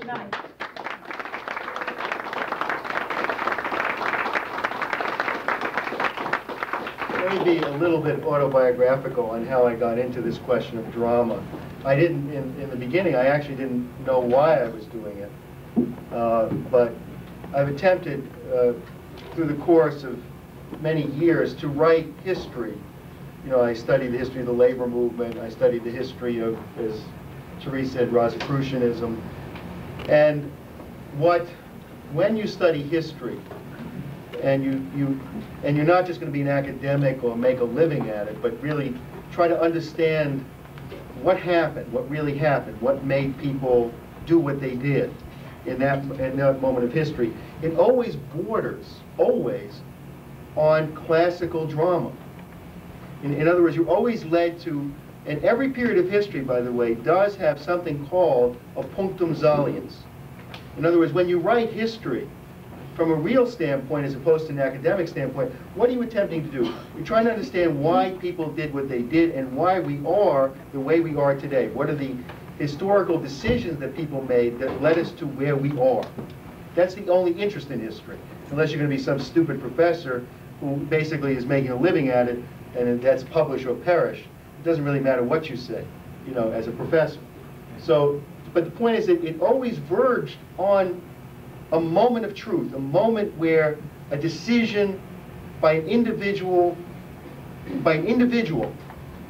tonight. Maybe a little bit autobiographical on how I got into this question of drama. I didn't, in, in the beginning, I actually didn't know why I was doing it. Uh, but I've attempted, uh, through the course of many years, to write history. You know, I studied the history of the labor movement, I studied the history of, as Therese said, Rosicrucianism. And what, when you study history, and you, you and you're not just going to be an academic or make a living at it, but really try to understand what happened, what really happened, what made people do what they did in that in that moment of history. It always borders, always, on classical drama. In, in other words, you're always led to, and every period of history, by the way, does have something called a punctum saliens. In other words, when you write history, from a real standpoint as opposed to an academic standpoint, what are you attempting to do? You're trying to understand why people did what they did and why we are the way we are today. What are the historical decisions that people made that led us to where we are? That's the only interest in history, unless you're going to be some stupid professor who basically is making a living at it, and that's publish or perish. It doesn't really matter what you say, you know, as a professor. So, but the point is that it always verged on a moment of truth, a moment where a decision by an individual, by an individual,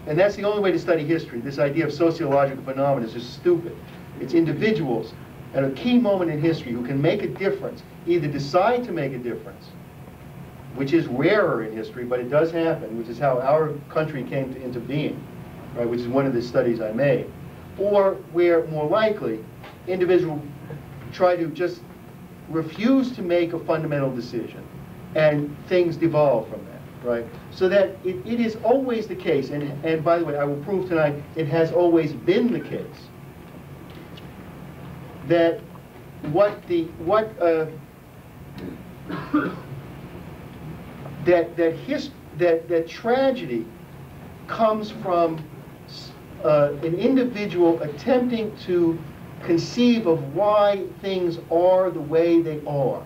and that's the only way to study history. This idea of sociological phenomena is just stupid. It's individuals at a key moment in history who can make a difference, either decide to make a difference, which is rarer in history, but it does happen, which is how our country came to, into being, right, which is one of the studies I made, or where more likely individuals try to just refuse to make a fundamental decision, and things devolve from that, right? So that it, it is always the case, and, and by the way, I will prove tonight, it has always been the case, that what the, what, uh, that, that his, that, that tragedy comes from uh, an individual attempting to conceive of why things are the way they are,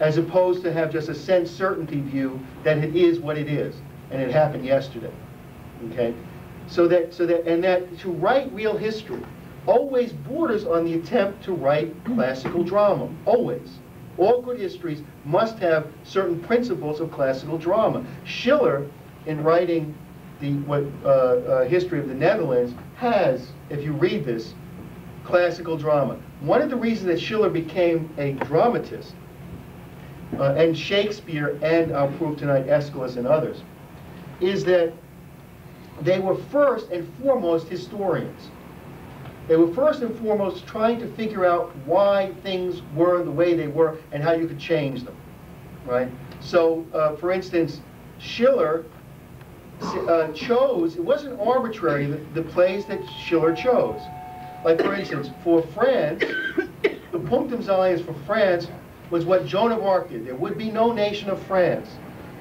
as opposed to have just a sense certainty view that it is what it is, and it happened yesterday. Okay? So that, so that, and that to write real history always borders on the attempt to write classical drama, always. All good histories must have certain principles of classical drama. Schiller, in writing the what, uh, uh, history of the Netherlands, has, if you read this, classical drama. One of the reasons that Schiller became a dramatist, uh, and Shakespeare, and I'll prove tonight Aeschylus and others, is that they were first and foremost historians. They were first and foremost trying to figure out why things were the way they were and how you could change them, right? So, uh, for instance, Schiller uh, chose, it wasn't arbitrary, the, the plays that Schiller chose. Like, for instance, for France, the punctum saliens for France was what Joan of Arc did. There would be no nation of France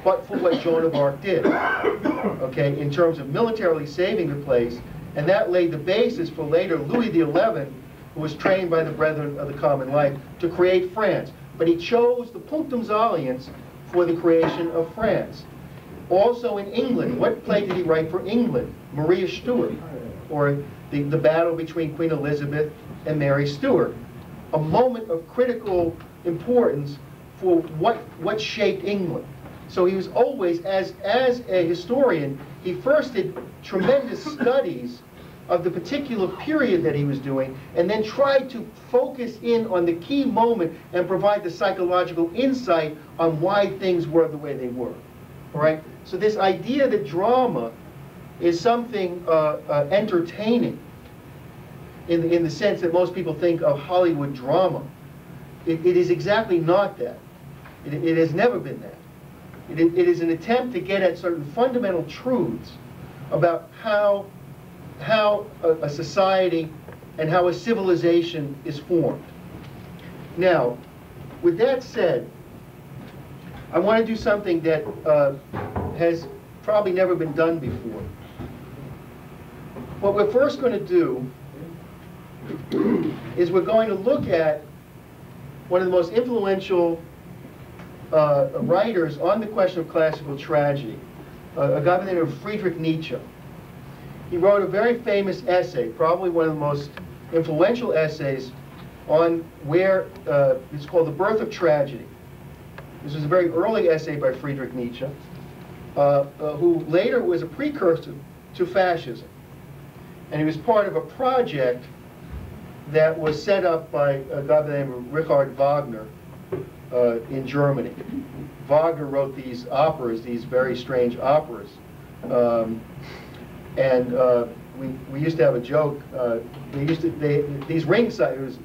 but for what Joan of Arc did, okay, in terms of militarily saving the place, and that laid the basis for later Louis XI, who was trained by the Brethren of the Common Life, to create France. But he chose the punctum saliens for the creation of France. Also in England, what play did he write for England? Maria Stuart, or the, the battle between Queen Elizabeth and Mary Stuart. A moment of critical importance for what, what shaped England. So he was always, as, as a historian, he first did tremendous studies of the particular period that he was doing, and then tried to focus in on the key moment and provide the psychological insight on why things were the way they were. All right? So this idea that drama is something uh, uh, entertaining in the, in the sense that most people think of Hollywood drama. It, it is exactly not that. It, it has never been that. It, it is an attempt to get at certain fundamental truths about how, how a, a society and how a civilization is formed. Now, with that said, I want to do something that uh, has probably never been done before. What we're first going to do is we're going to look at one of the most influential uh, writers on the question of classical tragedy, uh, a guy by the name of Friedrich Nietzsche. He wrote a very famous essay, probably one of the most influential essays on where, uh, it's called The Birth of Tragedy. This was a very early essay by Friedrich Nietzsche, uh, uh, who later was a precursor to fascism. And he was part of a project that was set up by a guy by the name of Richard Wagner uh, in Germany. Wagner wrote these operas, these very strange operas. Um, and uh, we, we used to have a joke. Uh, they used to, they, these ring cycles,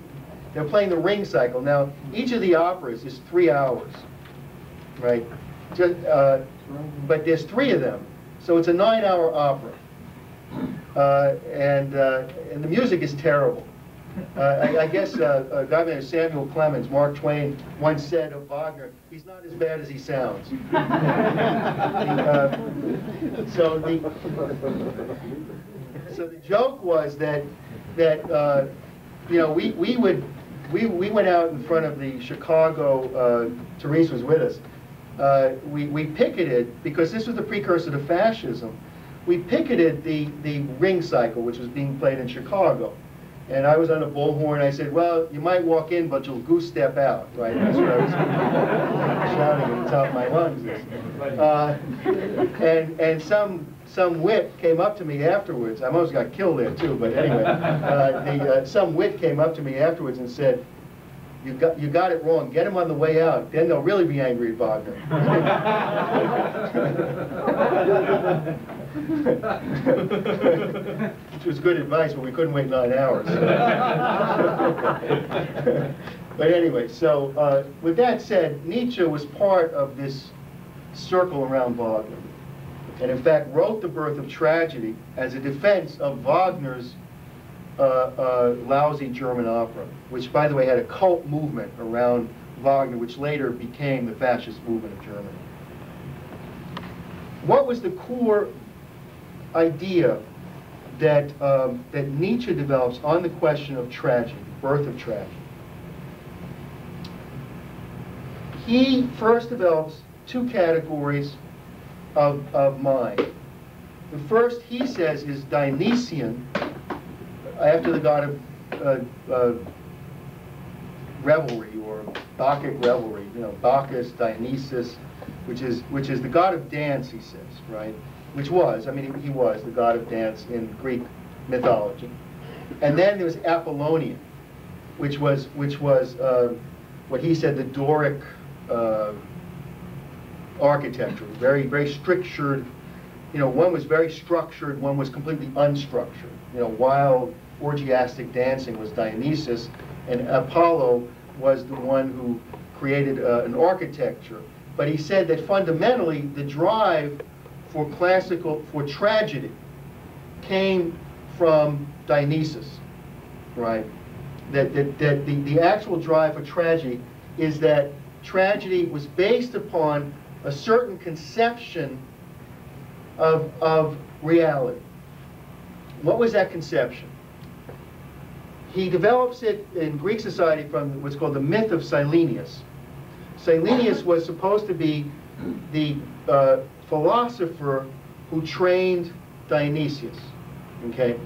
they're playing the ring cycle. Now, each of the operas is three hours, right? Just, uh, but there's three of them. So it's a nine-hour opera. Uh, and, uh, and the music is terrible. Uh, I, I, guess uh, a guy named Samuel Clemens, Mark Twain, once said of Wagner, he's not as bad as he sounds. uh, so the so the joke was that that uh, you know we we would we we went out in front of the Chicago. Uh, Therese was with us. Uh, we we picketed because this was the precursor to fascism. We picketed the the ring cycle, which was being played in Chicago and I was on a bullhorn. I said, well, you might walk in, but you'll goose step out, right? That's what I was shouting at the top of my lungs. Uh, and, and some, some wit came up to me afterwards. I almost got killed there too, but anyway. Uh, the, uh, some wit came up to me afterwards and said, you got, you got it wrong. Get him on the way out. Then they'll really be angry at Wagner. Which was good advice, but we couldn't wait nine hours. but anyway, so uh, with that said, Nietzsche was part of this circle around Wagner. And in fact, wrote The Birth of Tragedy as a defense of Wagner's uh, uh, lousy German opera, which, by the way, had a cult movement around Wagner, which later became the fascist movement of Germany. What was the core idea that, um, that Nietzsche develops on the question of tragedy, birth of tragedy. He first develops two categories of, of mind. The first, he says, is Dionysian, after the god of uh, uh, revelry or Bacchic revelry, you know, Bacchus, Dionysus, which is, which is the god of dance, he says, right? which was, I mean, he was the god of dance in Greek mythology. And then there was Apollonian, which was, which was uh, what he said the Doric uh, architecture, very, very structured. You know, one was very structured, one was completely unstructured. You know, wild, orgiastic dancing was Dionysus, and Apollo was the one who created uh, an architecture. But he said that fundamentally the drive for classical, for tragedy, came from Dionysus, right? That, that, that the, the actual drive for tragedy is that tragedy was based upon a certain conception of, of reality. What was that conception? He develops it in Greek society from what's called the myth of Silenus. Silenus was supposed to be the uh, philosopher who trained Dionysius. Okay?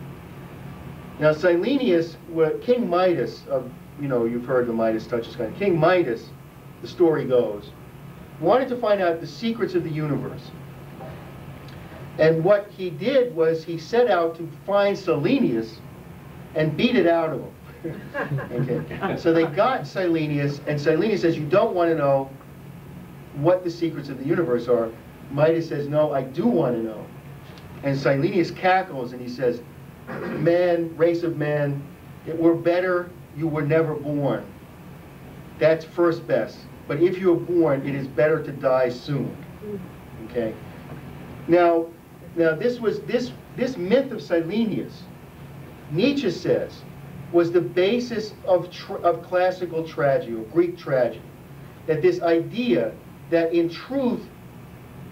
Now, Silenus, King Midas, of, you know, you've heard the Midas touches kind. King Midas, the story goes, wanted to find out the secrets of the universe. And what he did was he set out to find Silenus and beat it out of him. okay. So they got Silenus, and Silenus says, you don't want to know what the secrets of the universe are. Midas says, no, I do want to know. And Silenus cackles and he says, man, race of man, it were better you were never born. That's first best. But if you are born, it is better to die soon. Okay? Now, now this was this this myth of Silenus, Nietzsche says, was the basis of of classical tragedy or Greek tragedy. That this idea that in truth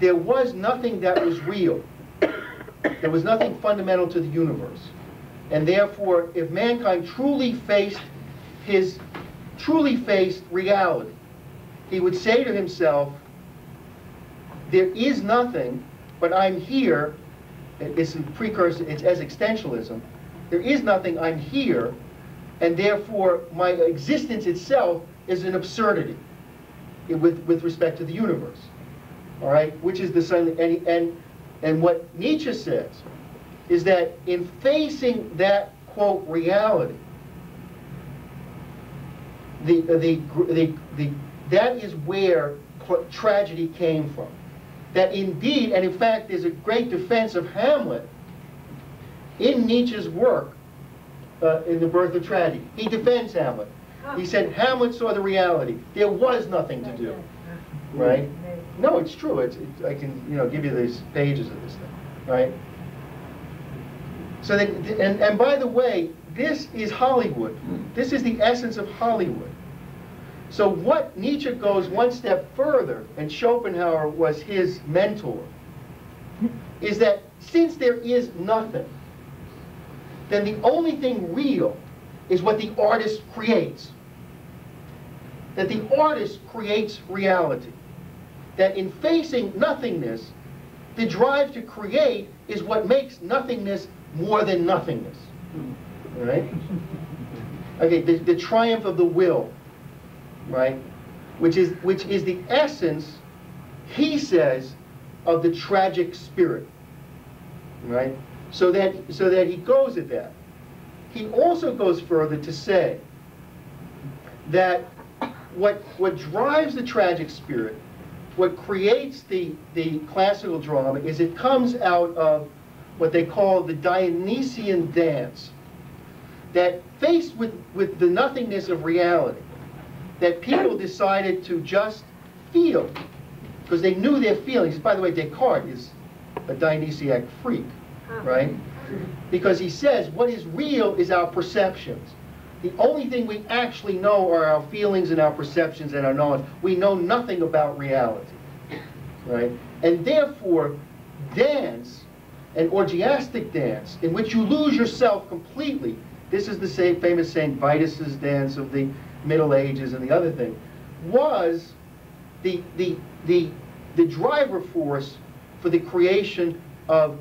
there was nothing that was real. There was nothing fundamental to the universe. And therefore, if mankind truly faced his, truly faced reality, he would say to himself, there is nothing, but I'm here. It's a precursor, it's existentialism. There is nothing, I'm here, and therefore my existence itself is an absurdity with, with respect to the universe. All right, which is the sun, and, and, and what Nietzsche says is that in facing that, quote, reality, the, the, the, the, that is where tragedy came from. That indeed, and in fact, there's a great defense of Hamlet in Nietzsche's work, uh, in The Birth of Tragedy. He defends Hamlet. He said Hamlet saw the reality. There was nothing to do. Right? No, it's true. It's, it's, I can you know give you these pages of this thing. Right? So that, and, and by the way, this is Hollywood. This is the essence of Hollywood. So what Nietzsche goes one step further, and Schopenhauer was his mentor, is that since there is nothing, then the only thing real is what the artist creates. That the artist creates reality. That in facing nothingness, the drive to create is what makes nothingness more than nothingness. Right? Okay, the, the triumph of the will, right? Which is, which is the essence, he says, of the tragic spirit. Right? So that, so that he goes at that. He also goes further to say that what, what drives the tragic spirit, what creates the, the classical drama, is it comes out of what they call the Dionysian dance. That faced with, with the nothingness of reality, that people decided to just feel, because they knew their feelings. By the way, Descartes is a Dionysiac freak, right? Because he says what is real is our perceptions. The only thing we actually know are our feelings and our perceptions and our knowledge. We know nothing about reality, right? And therefore, dance an orgiastic dance in which you lose yourself completely. This is the same famous St. Vitus's dance of the Middle Ages and the other thing, was the, the, the, the driver force for the creation of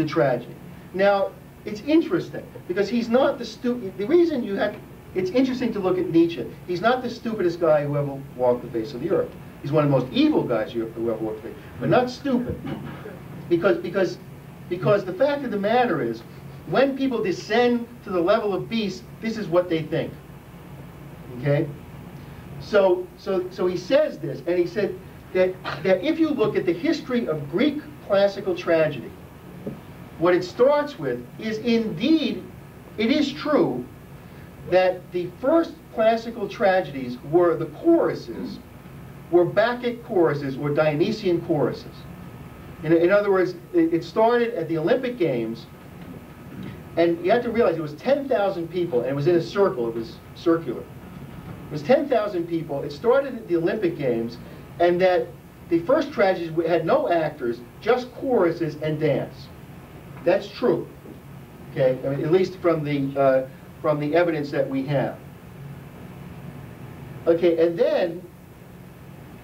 the tragedy. Now, it's interesting because he's not the stupid. The reason you have, it's interesting to look at Nietzsche. He's not the stupidest guy who ever walked the face of the earth. He's one of the most evil guys who ever walked the face, but not stupid. Because, because because the fact of the matter is, when people descend to the level of beasts, this is what they think. Okay? So, so, so he says this, and he said that, that if you look at the history of Greek classical tragedy, what it starts with is indeed, it is true that the first classical tragedies were the choruses, were Bacchic choruses or Dionysian choruses. In, in other words, it, it started at the Olympic Games, and you have to realize it was 10,000 people, and it was in a circle, it was circular. It was 10,000 people. It started at the Olympic Games, and that the first tragedies had no actors, just choruses and dance. That's true. Okay, I mean, at least from the uh, from the evidence that we have. Okay, and then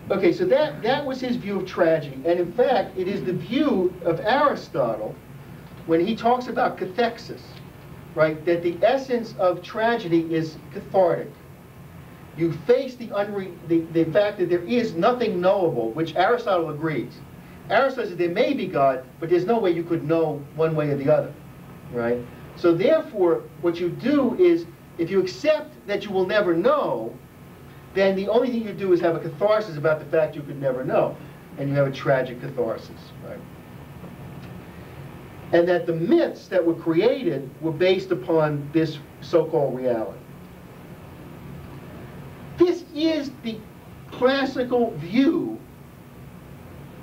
Okay, so that, that was his view of tragedy. And in fact, it is the view of Aristotle when he talks about cathexis, right? That the essence of tragedy is cathartic. You face the, unre the, the fact that there is nothing knowable, which Aristotle agrees. Aristotle says there may be God, but there's no way you could know one way or the other, right? So therefore, what you do is, if you accept that you will never know, then the only thing you do is have a catharsis about the fact you could never know. And you have a tragic catharsis, right? And that the myths that were created were based upon this so-called reality. This is the classical view,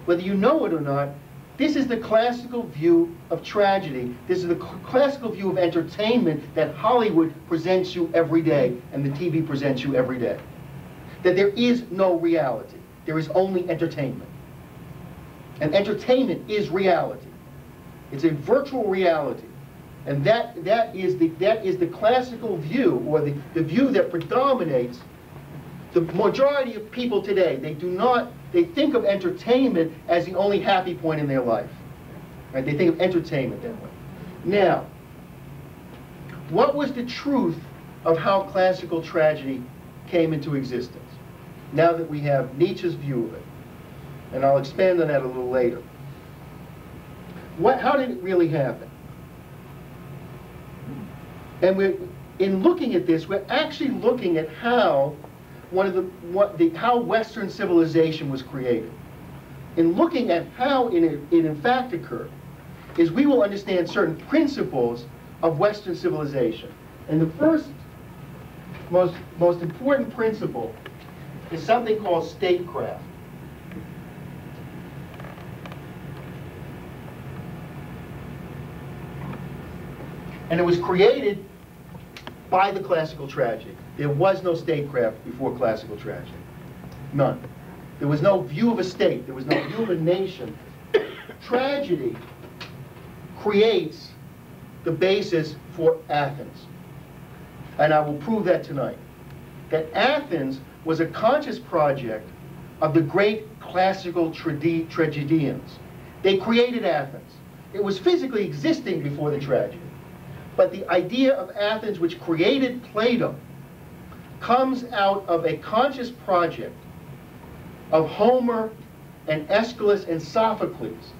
whether you know it or not, this is the classical view of tragedy. This is the classical view of entertainment that Hollywood presents you every day and the TV presents you every day that there is no reality. There is only entertainment. And entertainment is reality. It's a virtual reality. And that, that, is the, that is the classical view, or the, the view that predominates the majority of people today. They do not, they think of entertainment as the only happy point in their life. Right? They think of entertainment that way. Now, what was the truth of how classical tragedy came into existence? Now that we have Nietzsche's view of it. And I'll expand on that a little later. What, how did it really happen? And we're, in looking at this, we're actually looking at how one of the, what the, how Western civilization was created. In looking at how it, it in fact occurred, is we will understand certain principles of Western civilization. And the first, most, most important principle is something called statecraft. And it was created by the classical tragedy. There was no statecraft before classical tragedy. None. There was no view of a state. There was no view of a nation. Tragedy creates the basis for Athens. And I will prove that tonight. That Athens was a conscious project of the great classical tragedians. They created Athens. It was physically existing before the tragedy. But the idea of Athens, which created Plato, comes out of a conscious project of Homer and Aeschylus and Sophocles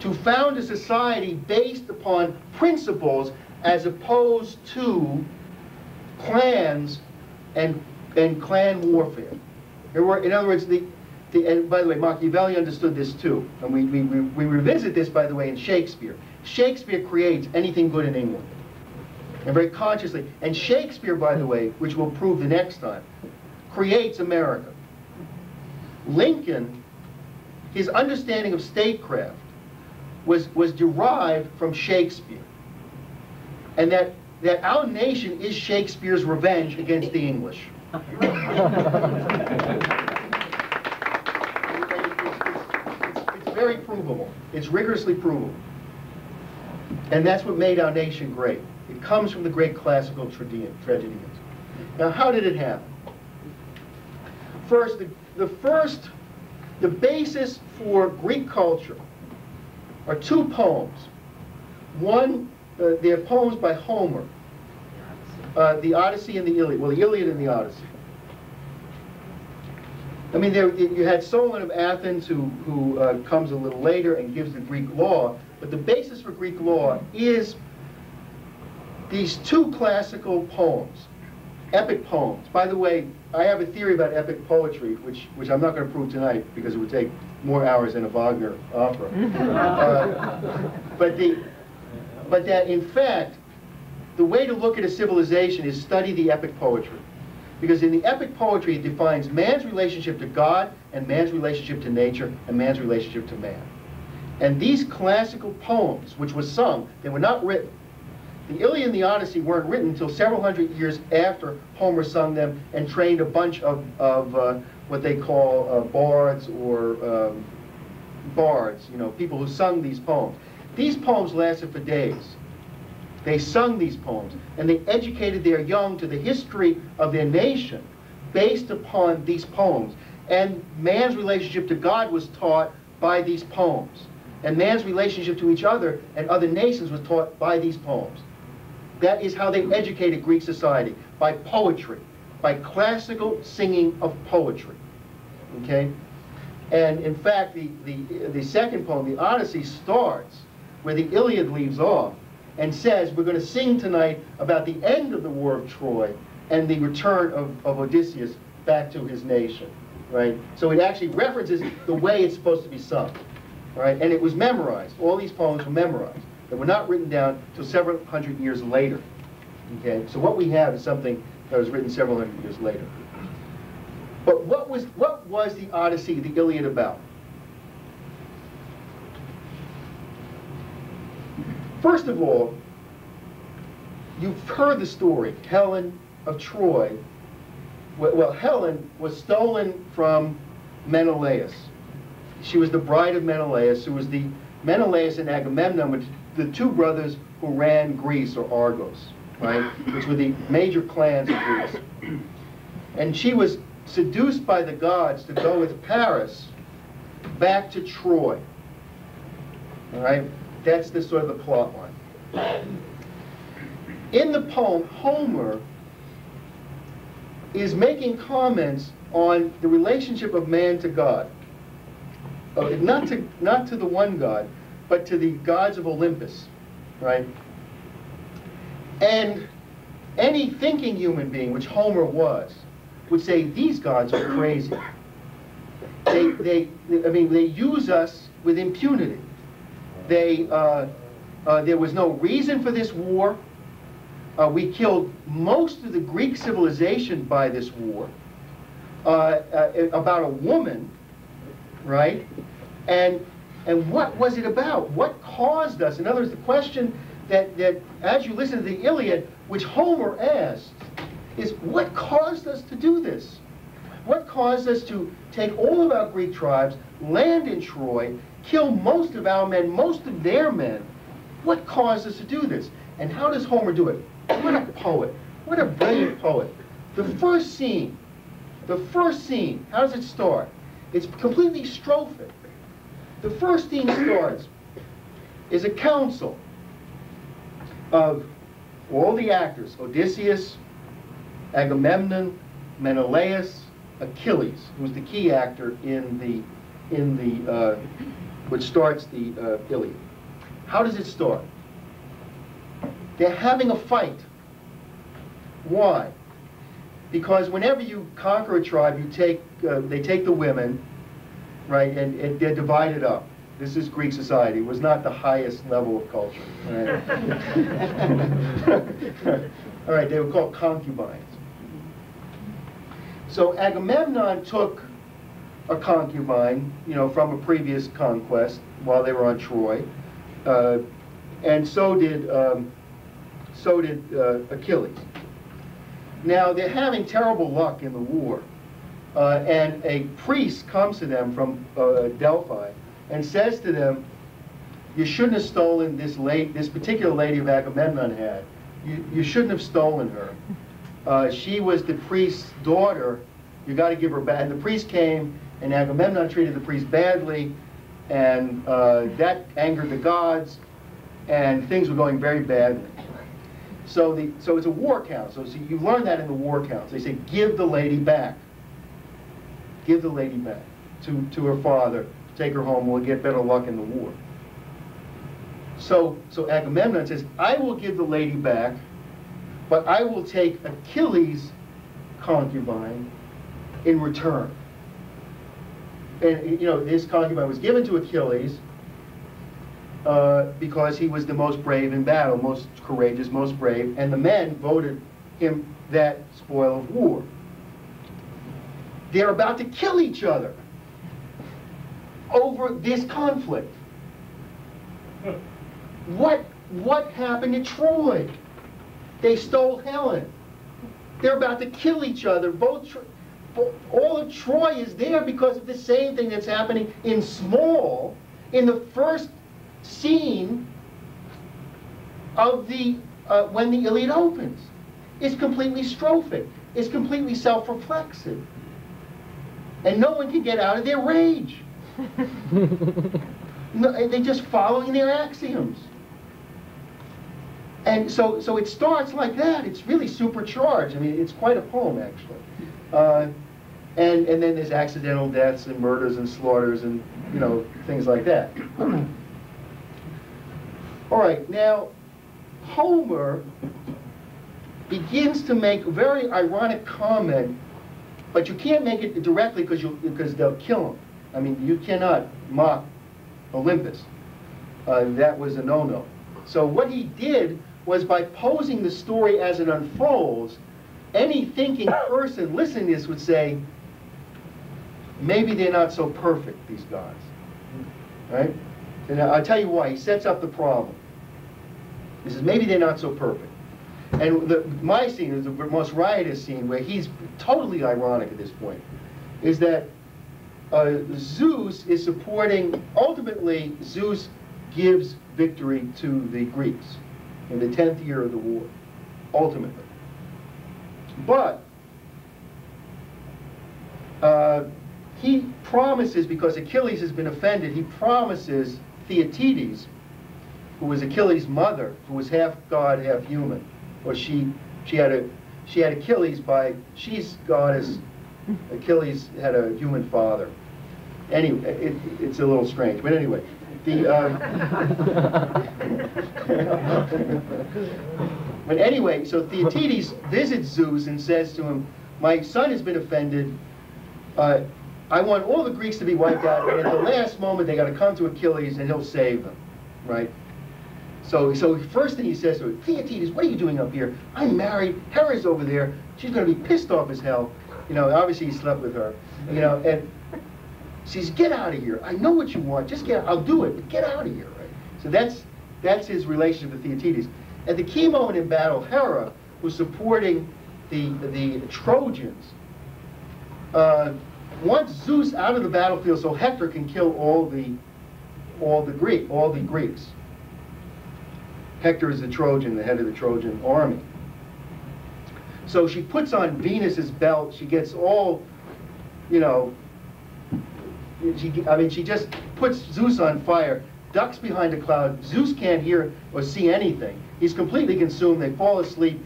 to found a society based upon principles as opposed to clans and, and clan warfare. Were, in other words, the, the, and by the way, Machiavelli understood this too. And we, we, we revisit this, by the way, in Shakespeare. Shakespeare creates anything good in England. And very consciously. And Shakespeare, by the way, which we'll prove the next time, creates America. Lincoln, his understanding of statecraft was, was derived from Shakespeare. And that, that our nation is Shakespeare's revenge against the English. very provable. It's rigorously provable. And that's what made our nation great. It comes from the great classical tragedians. Now, how did it happen? First, the, the first, the basis for Greek culture are two poems. One, uh, they're poems by Homer, uh, the Odyssey and the Iliad. Well, the Iliad and the Odyssey. I mean, there, you had Solon of Athens who, who uh, comes a little later and gives the Greek law, but the basis for Greek law is these two classical poems, epic poems. By the way, I have a theory about epic poetry, which, which I'm not going to prove tonight because it would take more hours than a Wagner opera. uh, but, the, but that, in fact, the way to look at a civilization is study the epic poetry. Because in the epic poetry, it defines man's relationship to God and man's relationship to nature and man's relationship to man. And these classical poems, which were sung, they were not written. The Iliad and the Odyssey weren't written until several hundred years after Homer sung them and trained a bunch of, of uh, what they call uh, bards or um, bards, you know, people who sung these poems. These poems lasted for days. They sung these poems, and they educated their young to the history of their nation based upon these poems. And man's relationship to God was taught by these poems. And man's relationship to each other and other nations was taught by these poems. That is how they educated Greek society, by poetry, by classical singing of poetry. Okay? And in fact, the, the, the second poem, the Odyssey, starts where the Iliad leaves off and says, we're going to sing tonight about the end of the War of Troy and the return of, of Odysseus back to his nation. Right? So it actually references the way it's supposed to be sung. Right? And it was memorized. All these poems were memorized that were not written down until several hundred years later. Okay, so what we have is something that was written several hundred years later. But what was what was the Odyssey, the Iliad about? First of all, you've heard the story, Helen of Troy. Well, Helen was stolen from Menelaus. She was the bride of Menelaus, who was the Menelaus and Agamemnon, which the two brothers who ran Greece or Argos, right? Which were the major clans of Greece. And she was seduced by the gods to go with Paris back to Troy. All right? That's the sort of the plot line. In the poem, Homer is making comments on the relationship of man to God. Not to not to the one God, but to the gods of Olympus, right? And any thinking human being, which Homer was, would say these gods are crazy. They, they, I mean, they use us with impunity. They, uh, uh, there was no reason for this war. Uh, we killed most of the Greek civilization by this war. Uh, uh, about a woman, right? And and what was it about? What caused us? In other words, the question that, that as you listen to the Iliad, which Homer asked, is what caused us to do this? What caused us to take all of our Greek tribes, land in Troy, kill most of our men, most of their men? What caused us to do this? And how does Homer do it? What a poet. What a brilliant poet. The first scene, the first scene, how does it start? It's completely strophic. The first scene starts is a council of all the actors, Odysseus, Agamemnon, Menelaus, Achilles, who's the key actor in the, in the, uh, which starts the uh, Iliad. How does it start? They're having a fight. Why? Because whenever you conquer a tribe, you take, uh, they take the women, right, and, and they're divided up. This is Greek society. It was not the highest level of culture. Right? All right, they were called concubines. So Agamemnon took a concubine, you know, from a previous conquest while they were on Troy, uh, and so did um, so did uh, Achilles. Now they're having terrible luck in the war, uh, and a priest comes to them from uh, Delphi and says to them, "You shouldn't have stolen this late this particular lady of Agamemnon had. You you shouldn't have stolen her. Uh, she was the priest's daughter. You got to give her back." And the priest came, and Agamemnon treated the priest badly, and uh, that angered the gods, and things were going very badly. So the so it's a war council. So you learn that in the war council. They say, "Give the lady back. Give the lady back to to her father." take her home, we'll get better luck in the war. So, so Agamemnon says, I will give the lady back, but I will take Achilles' concubine in return. And, you know, this concubine was given to Achilles uh, because he was the most brave in battle, most courageous, most brave, and the men voted him that spoil of war. They're about to kill each other over this conflict. What, what happened to Troy? They stole Helen. They're about to kill each other. Both, all of Troy is there because of the same thing that's happening in small in the first scene of the uh, when the Iliad opens. It's completely strophic. It's completely self-reflexive. And no one can get out of their rage no, they're just following their axioms. And so, so it starts like that. It's really supercharged. I mean, it's quite a poem, actually. Uh, and, and then there's accidental deaths and murders and slaughters and, you know, things like that. All right, now, Homer begins to make a very ironic comment, but you can't make it directly because because they'll kill him. I mean, you cannot mock Olympus. Uh, that was a no-no. So what he did was by posing the story as it unfolds, any thinking person listening to this would say, maybe they're not so perfect, these gods. Right? And I'll tell you why. He sets up the problem. He says, maybe they're not so perfect. And the, my scene is the most riotous scene where he's totally ironic at this point, is that uh, Zeus is supporting, ultimately, Zeus gives victory to the Greeks. in the 10th year of the war, ultimately. But uh, he promises, because Achilles has been offended, he promises Theaetetus, who was Achilles' mother, who was half god, half human, or she, she had a, she had Achilles by, she's goddess, Achilles had a human father. Anyway, it, it's a little strange, but anyway, the, um, but anyway, so Theaetetus visits Zeus and says to him, my son has been offended, uh, I want all the Greeks to be wiped out, and at the last moment they got to come to Achilles and he'll save them, right? So, so first thing he says to her, Theaetetus, what are you doing up here? I'm married. Hera's over there. She's going to be pissed off as hell. You know, obviously he slept with her. You know, and she says, get out of here. I know what you want. Just get. I'll do it, but get out of here. Right? So that's that's his relationship with Theaetetus. At the key moment in battle, Hera was supporting the the Trojans. Uh, wants Zeus out of the battlefield so Hector can kill all the all the Greek all the Greeks. Hector is the Trojan, the head of the Trojan army. So she puts on Venus's belt. She gets all, you know, she, I mean, she just puts Zeus on fire, ducks behind a cloud. Zeus can't hear or see anything. He's completely consumed. They fall asleep.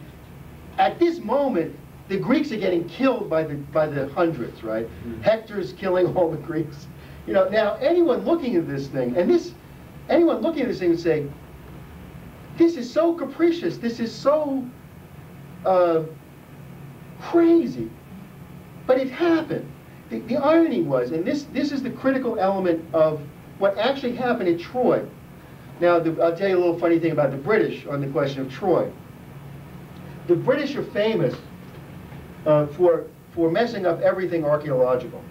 At this moment, the Greeks are getting killed by the, by the hundreds, right? Mm. Hector's killing all the Greeks. You know, now anyone looking at this thing, and this, anyone looking at this thing would say, this is so capricious, this is so uh, crazy. But it happened. The, the irony was, and this, this is the critical element of what actually happened at Troy. Now, the, I'll tell you a little funny thing about the British on the question of Troy. The British are famous uh, for, for messing up everything archaeological.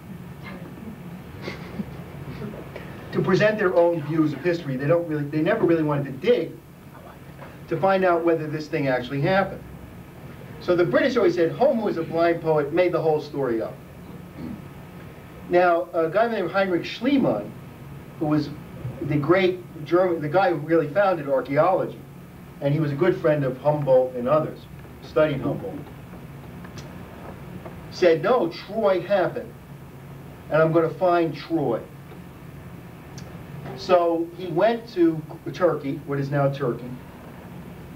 to present their own views of history. They don't really, they never really wanted to dig to find out whether this thing actually happened. So the British always said Homer was a blind poet, made the whole story up. Now, a guy named Heinrich Schliemann, who was the great German, the guy who really founded archaeology, and he was a good friend of Humboldt and others, studied Humboldt said, no, Troy happened, and I'm going to find Troy. So he went to Turkey, what is now Turkey,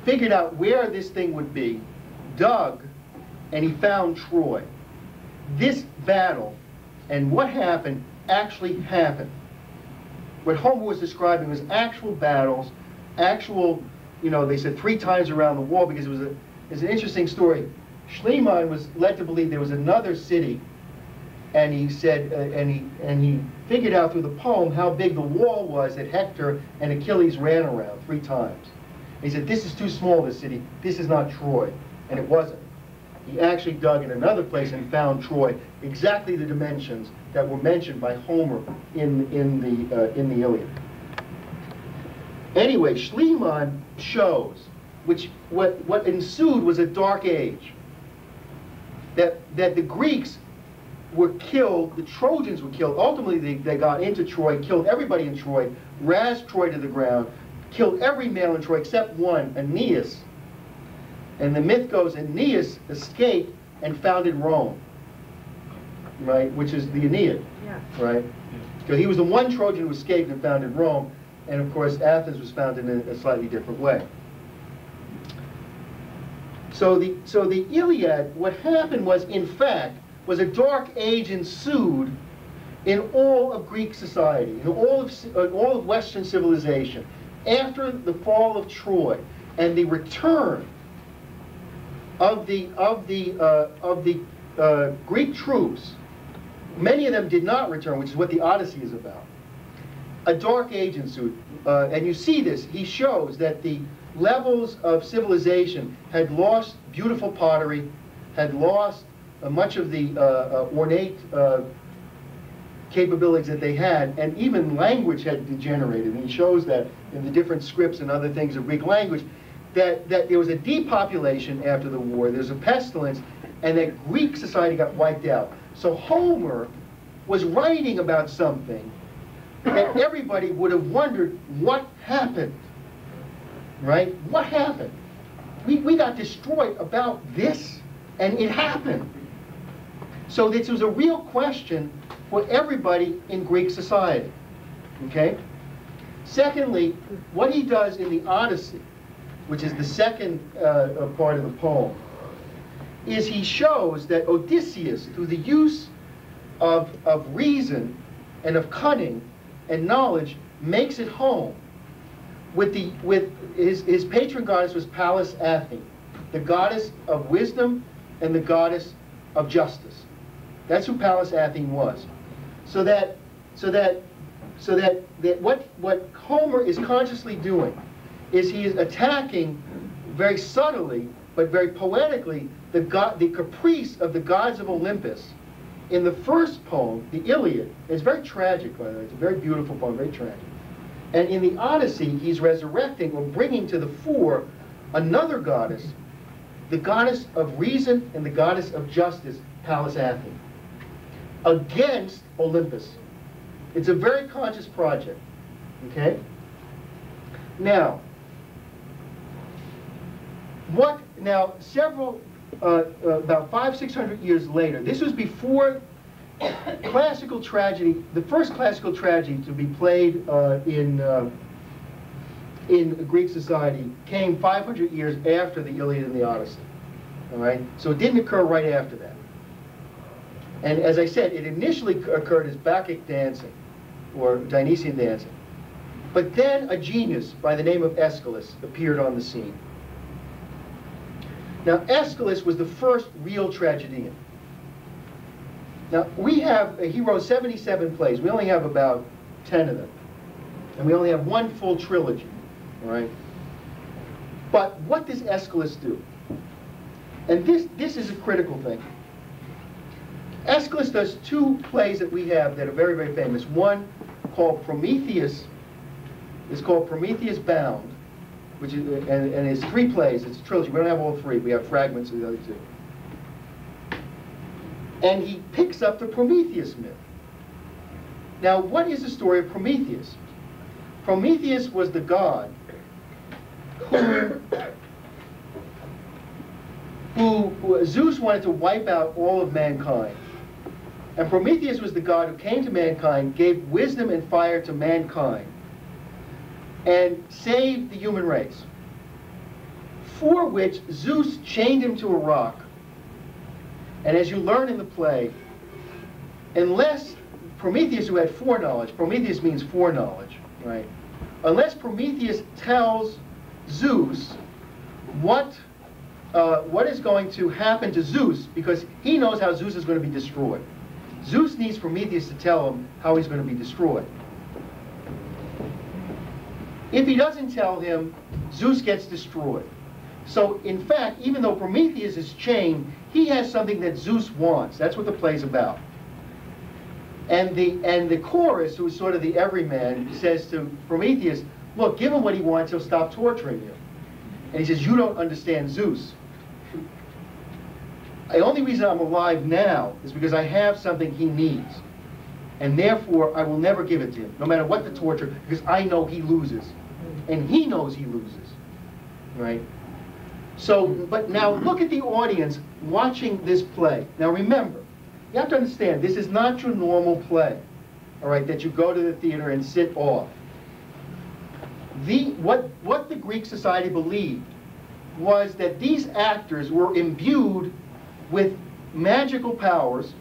figured out where this thing would be, dug, and he found Troy. This battle and what happened actually happened. What Homer was describing was actual battles, actual, you know, they said three times around the wall because it was a, it's an interesting story. Schliemann was led to believe there was another city, and he said, uh, and he and he figured out through the poem how big the wall was that Hector and Achilles ran around three times. He said, "This is too small, this city. This is not Troy," and it wasn't. He actually dug in another place and found Troy, exactly the dimensions that were mentioned by Homer in in the uh, in the Iliad. Anyway, Schliemann shows which what what ensued was a dark age that, that the Greeks were killed, the Trojans were killed. Ultimately, they, they got into Troy, killed everybody in Troy, razed Troy to the ground, killed every male in Troy except one, Aeneas. And the myth goes Aeneas escaped and founded Rome, right, which is the Aeneid, yeah. right? So he was the one Trojan who escaped and founded Rome, and of course Athens was founded in a, slightly different way. So the, so the Iliad, what happened was, in fact, was a dark age ensued in all of Greek society, in all of, uh, all of Western civilization, after the fall of Troy and the return of the, of the, uh, of the uh, Greek troops, many of them did not return, which is what the Odyssey is about. A dark age ensued. Uh, and you see this, he shows that the levels of civilization had lost beautiful pottery, had lost uh, much of the uh, uh, ornate capabilities that they had, and even language had degenerated. And he shows that in the different scripts and other things of Greek language, that, that there was a depopulation after the war, there's a pestilence, and that Greek society got wiped out. So Homer was writing about something that everybody would have wondered what happened right? What happened? We, we got destroyed about this, and it happened. So this was a real question for everybody in Greek society, okay? Secondly, what he does in the Odyssey, which is the second uh, part of the poem, is he shows that Odysseus, through the use of, of reason and of cunning and knowledge, makes it home with the with his his patron goddess was Pallas Athene, the goddess of wisdom and the goddess of justice. That's who Pallas Athene was. So that so that so that, that what what Homer is consciously doing is he is attacking very subtly but very poetically the god the caprice of the gods of Olympus. In the first poem, the Iliad, it's very tragic by the way. It's a very beautiful poem, very tragic. And in the Odyssey, he's resurrecting or bringing to the fore another goddess, the goddess of reason and the goddess of justice, Pallas Athene, against Olympus. It's a very conscious project. Okay? Now, what, now, several, uh, uh, about five, six hundred years later, this was before classical tragedy, the first classical tragedy to be played uh, in, uh, in Greek society came 500 years after the Iliad and the Odyssey. All right? So it didn't occur right after that. And as I said, it initially occurred as Bacchic dancing, or Dionysian dancing. But then a genius by the name of Aeschylus appeared on the scene. Now, Aeschylus was the first real tragedian. Now, we have, he wrote 77 plays. We only have about 10 of them. And we only have one full trilogy, right? But what does Aeschylus do? And this, this is a critical thing. Aeschylus does two plays that we have that are very, very famous. One called Prometheus, is called Prometheus Bound, which is, and, and it's three plays, it's a trilogy. We don't have all three, we have fragments of the other two and he picks up the Prometheus myth. Now, what is the story of Prometheus? Prometheus was the god who, who, who, Zeus wanted to wipe out all of mankind. And Prometheus was the god who came to mankind, gave wisdom and fire to mankind, and saved the human race. For which Zeus chained him to a rock and as you learn in the play, unless Prometheus, who had foreknowledge, Prometheus means foreknowledge, right? Unless Prometheus tells Zeus what, uh, what is going to happen to Zeus, because he knows how Zeus is going to be destroyed. Zeus needs Prometheus to tell him how he's going to be destroyed. If he doesn't tell him, Zeus gets destroyed. So in fact, even though Prometheus is chained, he has something that Zeus wants. That's what the play's about. And the, and the chorus, who is sort of the everyman, says to Prometheus, look, give him what he wants, he'll stop torturing you. And he says, you don't understand Zeus. The only reason I'm alive now is because I have something he needs. And therefore, I will never give it to him, no matter what the torture, because I know he loses. And he knows he loses. Right? So, but now look at the audience watching this play. Now remember, you have to understand, this is not your normal play, all right, that you go to the theater and sit off. The, what, what the Greek society believed was that these actors were imbued with magical powers.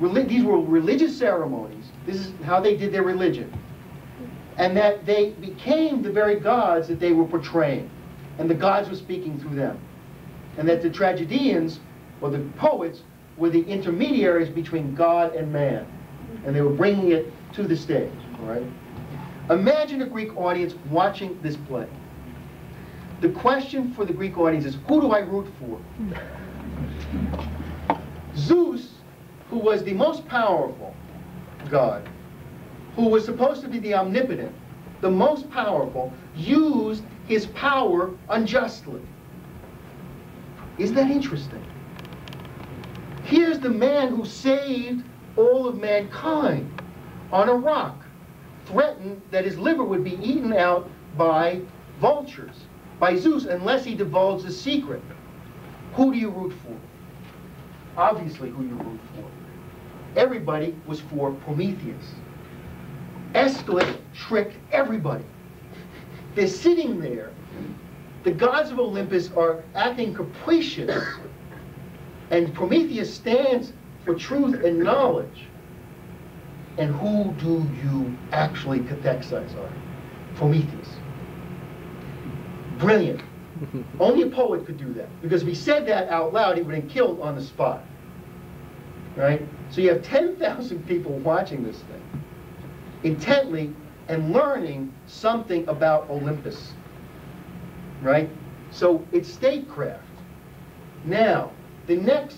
these were religious ceremonies. This is how they did their religion. And that they became the very gods that they were portraying and the gods were speaking through them. And that the tragedians, or the poets, were the intermediaries between God and man. And they were bringing it to the stage, all right? Imagine a Greek audience watching this play. The question for the Greek audience is, who do I root for? Zeus, who was the most powerful god, who was supposed to be the omnipotent, the most powerful, used his power unjustly. Isn't that interesting? Here's the man who saved all of mankind on a rock, threatened that his liver would be eaten out by vultures by Zeus unless he divulged the secret. Who do you root for? Obviously, who you root for. Everybody was for Prometheus. Aeschylus tricked everybody. They're sitting there. The gods of Olympus are acting capricious. And Prometheus stands for truth and knowledge. And who do you actually catechize on? Prometheus. Brilliant. Only a poet could do that. Because if he said that out loud, he would have been killed on the spot. Right? So you have 10,000 people watching this thing intently and learning something about Olympus. Right? So it's statecraft. Now, the next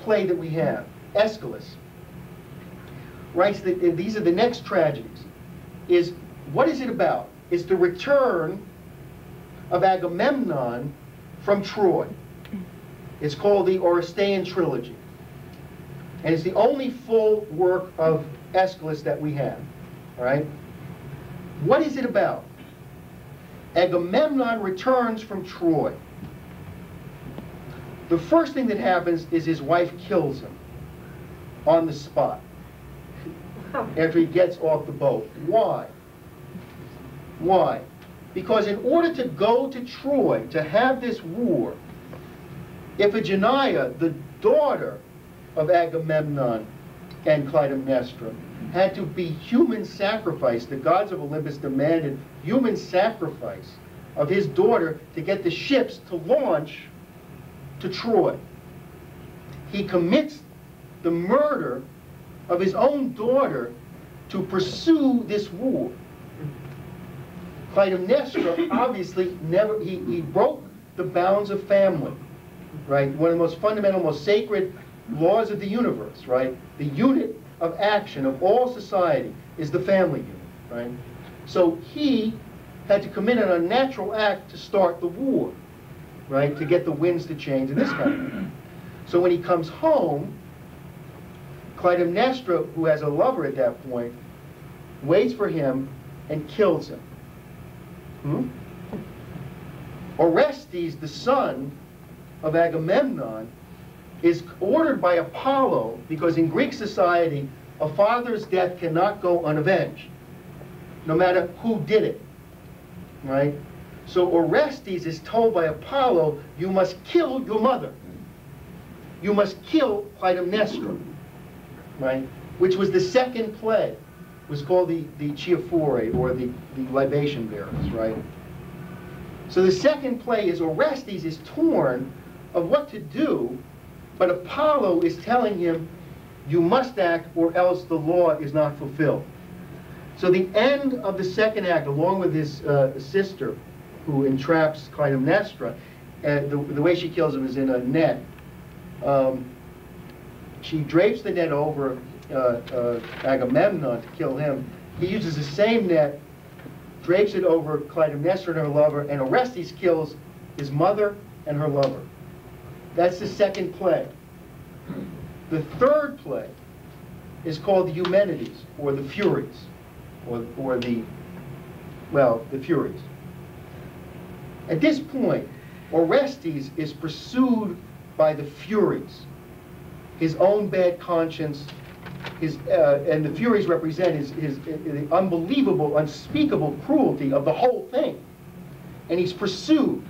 play that we have, Aeschylus, writes that these are the next tragedies. Is what is it about? It's the return of Agamemnon from Troy. It's called the Orestean Trilogy. And it's the only full work of Aeschylus that we have. All right? What is it about? Agamemnon returns from Troy. The first thing that happens is his wife kills him on the spot after he gets off the boat. Why? Why? Because in order to go to Troy to have this war, Iphigenia, the daughter of Agamemnon and Clytemnestra, had to be human sacrifice. The gods of Olympus demanded human sacrifice of his daughter to get the ships to launch to Troy. He commits the murder of his own daughter to pursue this war. Clytemnestra obviously never, he, he broke the bounds of family, right? One of the most fundamental, most sacred laws of the universe, right? The unit of action of all society is the family unit, right? So he had to commit an unnatural act to start the war, right? To get the winds to change in this thing. So when he comes home, Clytemnestra, who has a lover at that point, waits for him and kills him. Hmm? Orestes, the son of Agamemnon, is ordered by Apollo because in Greek society, a father's death cannot go unavenged, no matter who did it. Right? So Orestes is told by Apollo, you must kill your mother. You must kill Clytemnestra. Right? Which was the second plague was called the, the Choephori, or the, the libation bearers, right? So the second play is Orestes is torn of what to do, but Apollo is telling him, you must act or else the law is not fulfilled. So the end of the second act, along with his uh, sister, who entraps Clytemnestra, uh, the, the way she kills him is in a net. Um, she drapes the net over Uh, uh, Agamemnon to kill him, he uses the same net, drapes it over Clytemnestra and her lover, and Orestes kills his mother and her lover. That's the second play. The third play is called the Eumenides, or the Furies, or, or the, well, the Furies. At this point, Orestes is pursued by the Furies. His own bad conscience his, uh, and the Furies represent his, his, the unbelievable, unspeakable cruelty of the whole thing. And he's pursued.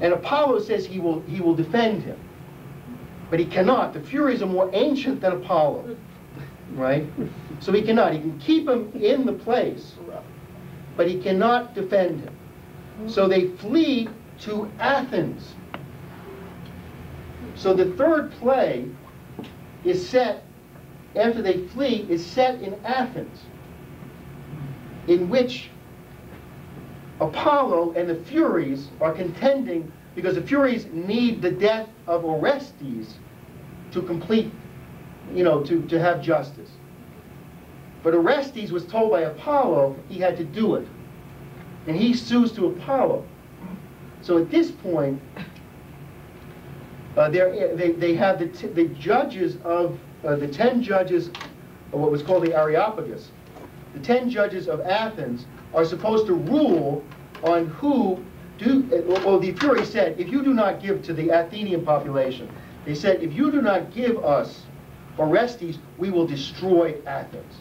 And Apollo says he will, he will defend him. But he cannot. The Furies are more ancient than Apollo. Right? So he cannot. He can keep him in the place, but he cannot defend him. So they flee to Athens. So the third play is set after they flee is set in Athens, in which Apollo and the Furies are contending because the Furies need the death of Orestes to complete, you know, to, to have justice. But Orestes was told by Apollo he had to do it. And he sues to Apollo. So at this point, uh, they, they have the, the judges of uh, the ten judges of what was called the Areopagus, the ten judges of Athens are supposed to rule on who do, well, the Furies said, if you do not give to the Athenian population, they said, if you do not give us Orestes, we will destroy Athens.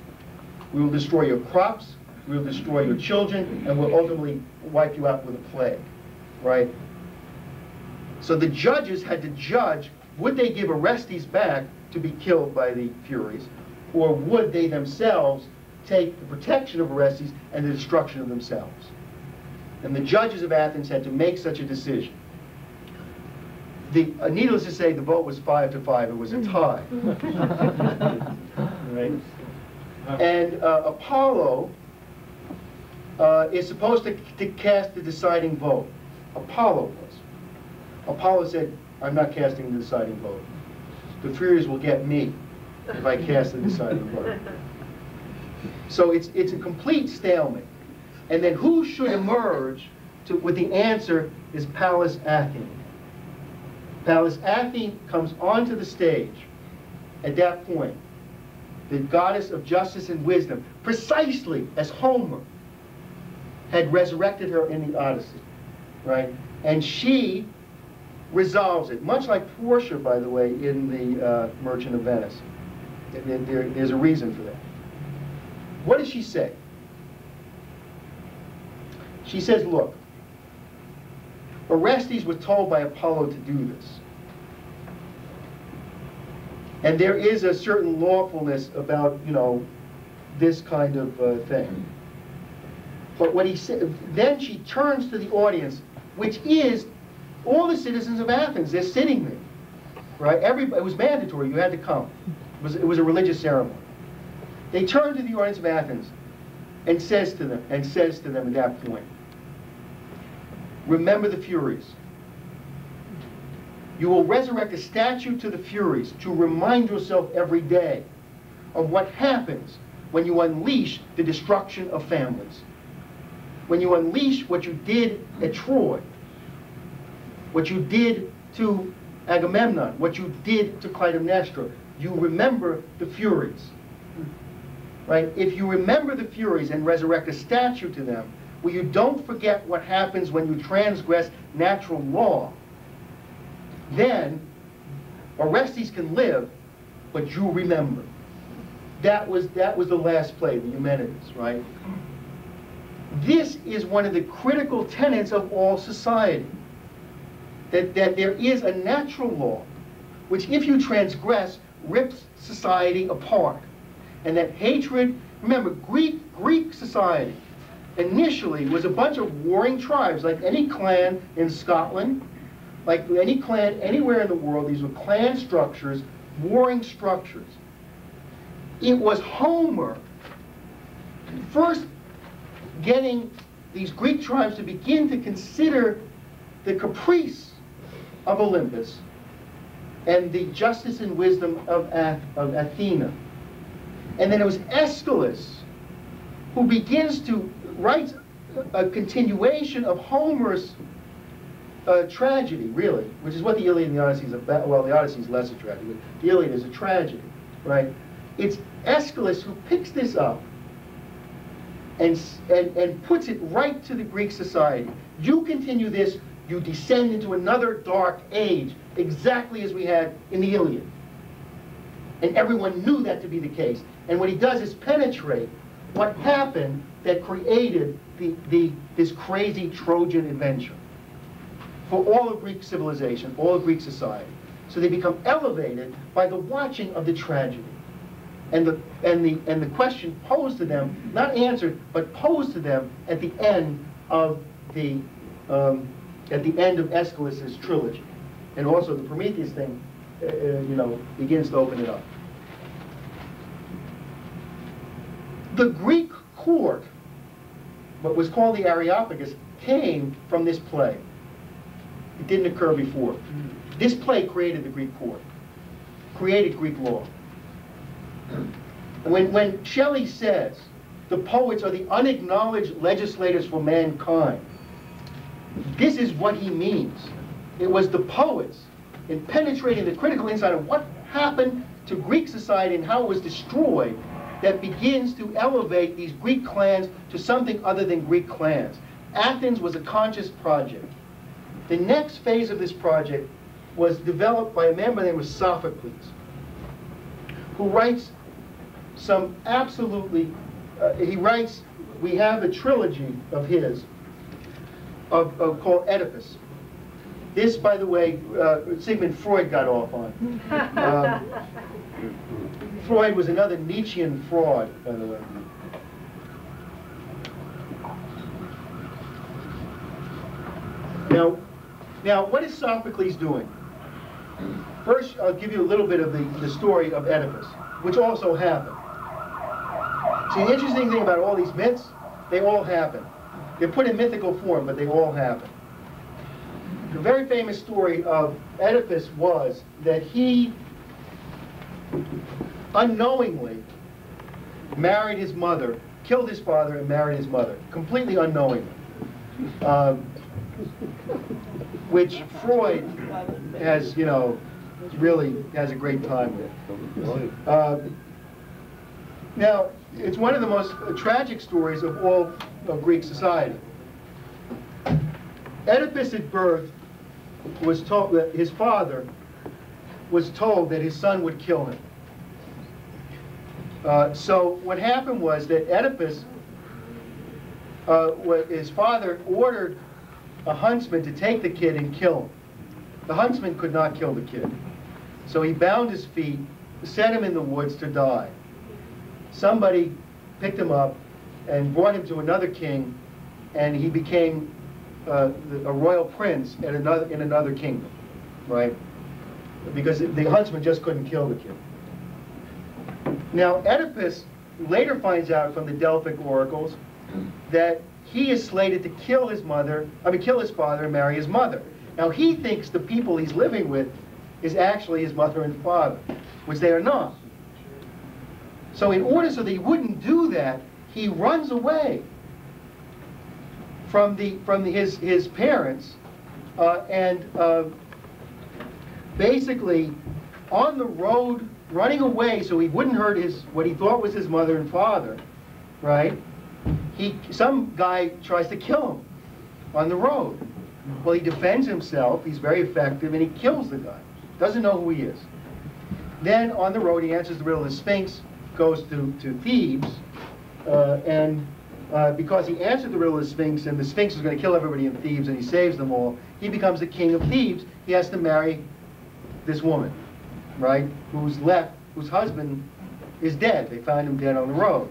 We will destroy your crops, we will destroy your children, and we'll ultimately wipe you out with a plague, right? So the judges had to judge, would they give Orestes back to be killed by the Furies, or would they themselves take the protection of Orestes and the destruction of themselves? And the judges of Athens had to make such a decision. The, uh, needless to say, the vote was five to five. It was a tie. right? And uh, Apollo uh, is supposed to, to cast the deciding vote. Apollo was. Apollo said, I'm not casting the deciding vote. The Furies will get me if I cast the vote. So it's, it's a complete stalemate. And then who should emerge to, with the answer is Pallas Athene. Pallas Athene comes onto the stage at that point, the goddess of justice and wisdom, precisely as Homer had resurrected her in the Odyssey, right? And she resolves it, much like Portia, by the way, in the uh, Merchant of Venice. There, there, there's a reason for that. What does she say? She says, look, Orestes was told by Apollo to do this. And there is a certain lawfulness about, you know, this kind of uh, thing. But what he said, then she turns to the audience, which is all the citizens of Athens. They're sitting there, right? Everybody, it was mandatory. You had to come. It was, it was a religious ceremony. They turn to the audience of Athens and says to them, and says to them at that point, remember the Furies. You will resurrect a statue to the Furies to remind yourself every day of what happens when you unleash the destruction of families. When you unleash what you did at Troy, what you did to Agamemnon, what you did to Clytemnestra, you remember the Furies. Right? If you remember the Furies and resurrect a statue to them, where you don't forget what happens when you transgress natural law, then Orestes can live, but you remember. That was, that was the last play, the Eumenides, right? This is one of the critical tenets of all society. That, that there is a natural law, which if you transgress, rips society apart. And that hatred, remember, Greek, Greek society, initially was a bunch of warring tribes, like any clan in Scotland, like any clan anywhere in the world. These were clan structures, warring structures. It was Homer first getting these Greek tribes to begin to consider the caprice of Olympus and the justice and wisdom of, Ath of Athena. And then it was Aeschylus who begins to write a continuation of Homer's uh, tragedy, really, which is what the Iliad and the Odyssey is about. Well, the Odyssey is less a tragedy, but the Iliad is a tragedy, right? It's Aeschylus who picks this up and, and, and puts it right to the Greek society. You continue this, you descend into another dark age, exactly as we had in the Iliad. And everyone knew that to be the case. And what he does is penetrate what happened that created the, the, this crazy Trojan adventure for all of Greek civilization, all of Greek society. So they become elevated by the watching of the tragedy. And the, and, the, and the question posed to them, not answered, but posed to them at the end of the, um, at the end of Aeschylus's trilogy. And also the Prometheus thing, uh, uh you know, begins to open it up. The Greek court what was called the Areopagus came from this play. It didn't occur before. This play created the Greek court, created Greek law. When, when Shelley says the poets are the unacknowledged legislators for mankind, this is what he means. It was the poets in penetrating the critical insight of what happened to Greek society and how it was destroyed that begins to elevate these Greek clans to something other than Greek clans. Athens was a conscious project. The next phase of this project was developed by a man by the name of Sophocles, who writes some absolutely, uh, he writes, we have a trilogy of his of, of called Oedipus. This, by the way, uh, Sigmund Freud got off on. Um, Freud was another Nietzschean fraud, by the way. Now, now, what is Sophocles doing? First, I'll give you a little bit of the, the story of Oedipus, which also happened. See, the interesting thing about all these myths, they all happen. They're put in mythical form, but they all happen. The very famous story of Oedipus was that he unknowingly married his mother, killed his father and married his mother, completely unknowingly. Um, which Freud has, you know, really has a great time with. Um, now, it's one of the most tragic stories of all of Greek society. Oedipus at birth was told that his father was told that his son would kill him. Uh, so what happened was that Oedipus, uh, his father ordered a huntsman to take the kid and kill him. The huntsman could not kill the kid. So he bound his feet, set him in the woods to die. Somebody picked him up and brought him to another king, and he became uh, a royal prince in another, in another kingdom, right? Because the huntsman just couldn't kill the kid. Now, Oedipus later finds out from the Delphic oracles that he is slated to kill his mother, I mean, kill his father and marry his mother. Now, he thinks the people he's living with is actually his mother and father, which they are not. So in order so that he wouldn't do that, he runs away from the from the, his his parents, uh, and uh, basically on the road running away so he wouldn't hurt his what he thought was his mother and father, right? He some guy tries to kill him on the road. Well, he defends himself. He's very effective, and he kills the guy. Doesn't know who he is. Then on the road, he answers the riddle of the Sphinx, goes to, to Thebes, uh, and uh, because he answered the riddle of the Sphinx, and the Sphinx is going to kill everybody in Thebes, and he saves them all, he becomes the king of Thebes. He has to marry this woman, right, who's left, whose husband is dead. They found him dead on the road.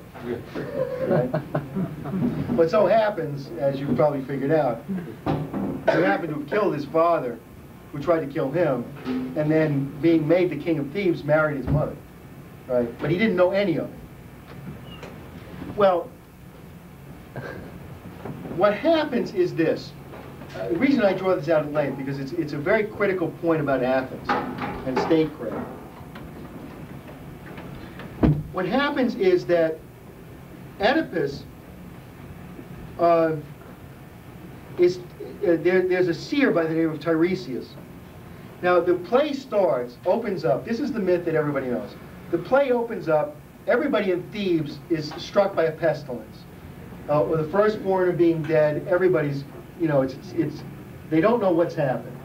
Right? But so happens, as you probably figured out, he happened to have killed his father, who tried to kill him, and then being made the king of Thebes, married his mother. Right? But he didn't know any of it. Well, what happens is this. Uh, the reason I draw this out at length, because it's, it's a very critical point about Athens and statecraft. What happens is that Oedipus uh, is, uh, there, there's a seer by the name of Tiresias. Now the play starts, opens up, this is the myth that everybody knows. The play opens up, everybody in Thebes is struck by a pestilence uh, or the firstborn are being dead, everybody's, you know, it's, it's, they don't know what's happened.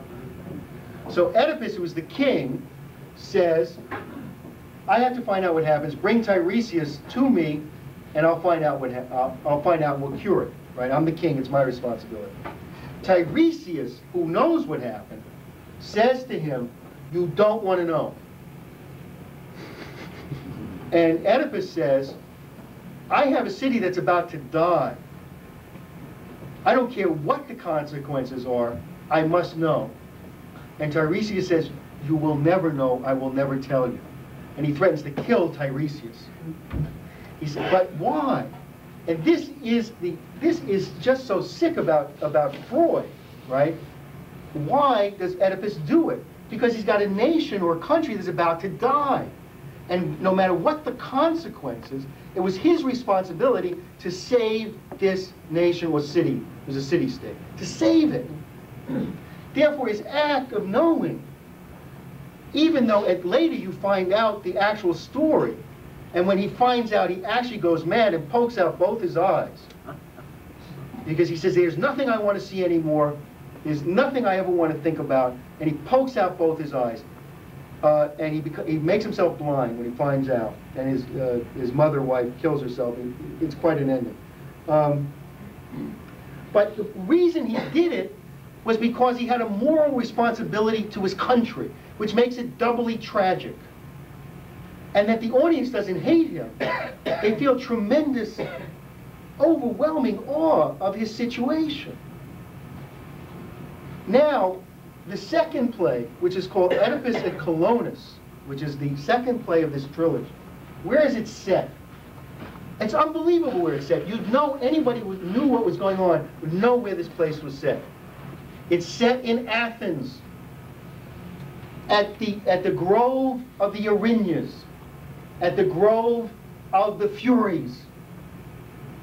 So Oedipus, who was the king, says, I have to find out what happens. Bring Tiresias to me, and I'll find out what I'll, I'll find out. We'll cure it. Right? I'm the king. It's my responsibility. Tiresias, who knows what happened, says to him, "You don't want to know." And Oedipus says, I have a city that's about to die. I don't care what the consequences are, I must know. And Tiresias says, you will never know, I will never tell you. And he threatens to kill Tiresias. He said, but why? And this is the this is just so sick about, about Freud, right? Why does Oedipus do it? Because he's got a nation or a country that's about to die. And no matter what the consequences, it was his responsibility to save this nation or city. It was a city-state. To save it. Therefore, his act of knowing, even though at later you find out the actual story, and when he finds out, he actually goes mad and pokes out both his eyes. because he says, There's nothing I want to see anymore. There's nothing I ever want to think about. And he pokes out both his eyes. Uh, and he, he makes himself blind when he finds out. And his, uh, his mother wife kills herself. It's quite an ending. Um, but the reason he did it was because he had a moral responsibility to his country, which makes it doubly tragic. And that the audience doesn't hate him. They feel tremendous, overwhelming awe of his situation. Now, the second play, which is called Oedipus at Colonus, which is the second play of this trilogy, where is it set? It's unbelievable where it's set. You'd know anybody who knew what was going on would know where this place was set. It's set in Athens, at the, at the grove of the Erinyes, at the grove of the Furies.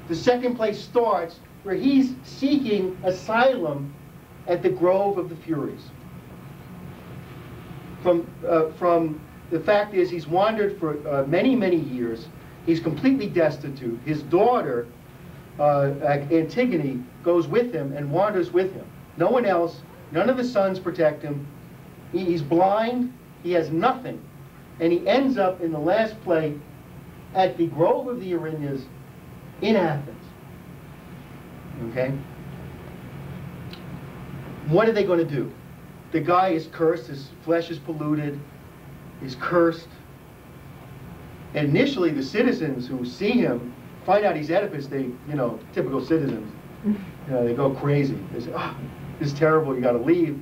The second place starts where he's seeking asylum at the grove of the Furies. From, uh, from the fact is he's wandered for uh, many, many years. He's completely destitute. His daughter, uh, Antigone, goes with him and wanders with him. No one else, none of his sons protect him. He, he's blind, he has nothing. And he ends up in the last play at the Grove of the Erinyes in Athens. Okay? What are they going to do? The guy is cursed, his flesh is polluted, he's cursed. And initially, the citizens who see him find out he's Oedipus, they, you know, typical citizens, you know, they go crazy. They say, oh, this is terrible, you got to leave.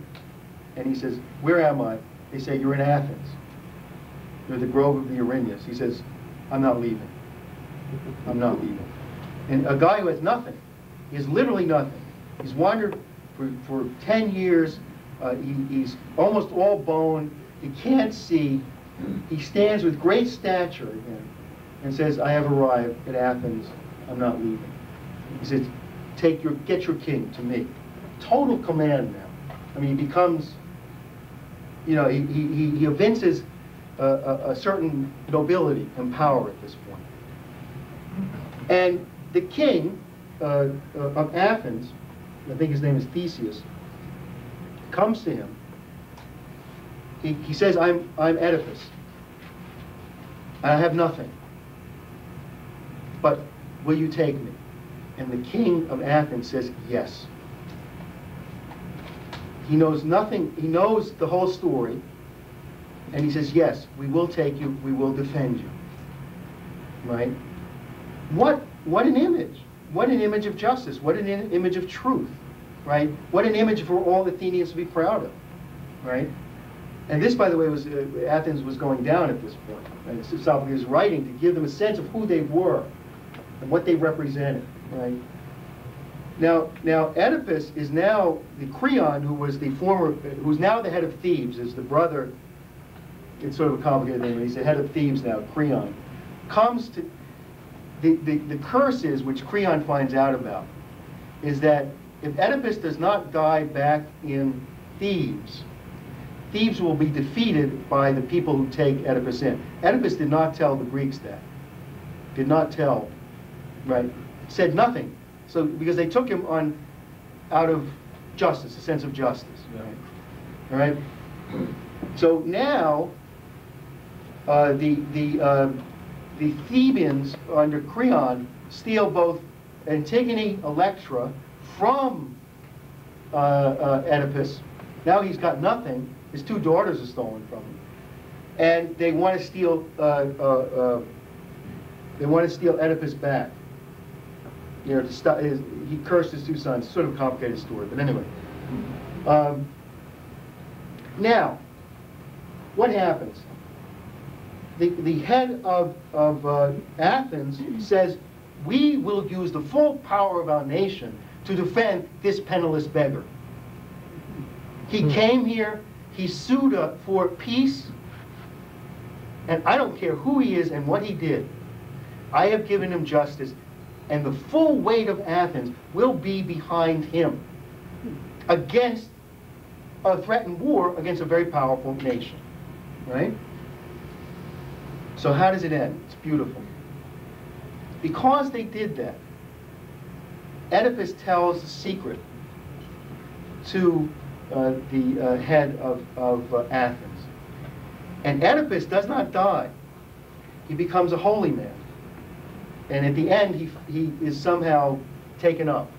And he says, where am I? They say, you're in Athens. You're the grove of the Erinyes. He says, I'm not leaving. I'm not leaving. And a guy who has nothing, he has literally nothing. He's wandered for, for 10 years. Uh, he, he's almost all bone. He can't see. He stands with great stature again and says, I have arrived at Athens. I'm not leaving. He says, take your, get your king to me. Total command now. I mean, he becomes, you know, he, he, he evinces a, a, a certain nobility and power at this point. And the king uh, uh, of Athens, I think his name is Theseus, comes to him. He, he says, I'm, I'm Oedipus. I have nothing. But will you take me? And the king of Athens says, yes. He knows nothing, he knows the whole story, and he says, yes, we will take you, we will defend you. Right? What, what an image. What an image of justice. What an image of truth. Right? What an image for all Athenians to be proud of. Right? And this, by the way, was uh, Athens was going down at this point. And Sophocles is writing to give them a sense of who they were and what they represented. Right? Now, now Oedipus is now the Creon, who was the former, who's now the head of Thebes, is the brother it's sort of a complicated name, he's the head of Thebes now, Creon, comes to, the, the, the curse is, which Creon finds out about, is that if Oedipus does not die back in Thebes, Thebes will be defeated by the people who take Oedipus in. Oedipus did not tell the Greeks that. Did not tell, right? Said nothing. So because they took him on out of justice, a sense of justice. Right? All right. So now uh, the, the, uh, the Thebans under Creon steal both Antigone, Electra from uh, uh, Oedipus. Now he's got nothing. His two daughters are stolen from him. And they want to steal, uh, they want to steal Oedipus back. You know, to stop, his, he cursed his two sons. Sort of complicated story, but anyway. Um, now, what happens? the, the head of, of uh, Athens says, we will use the full power of our nation to defend this penniless beggar. He hmm. came here, he sued up for peace, and I don't care who he is and what he did. I have given him justice, and the full weight of Athens will be behind him against a threatened war against a very powerful nation. Right? So how does it end? It's beautiful. Because they did that, Oedipus tells the secret to uh, the uh, head of, of uh, Athens. And Oedipus does not die. He becomes a holy man. And at the end, he, he is somehow taken up,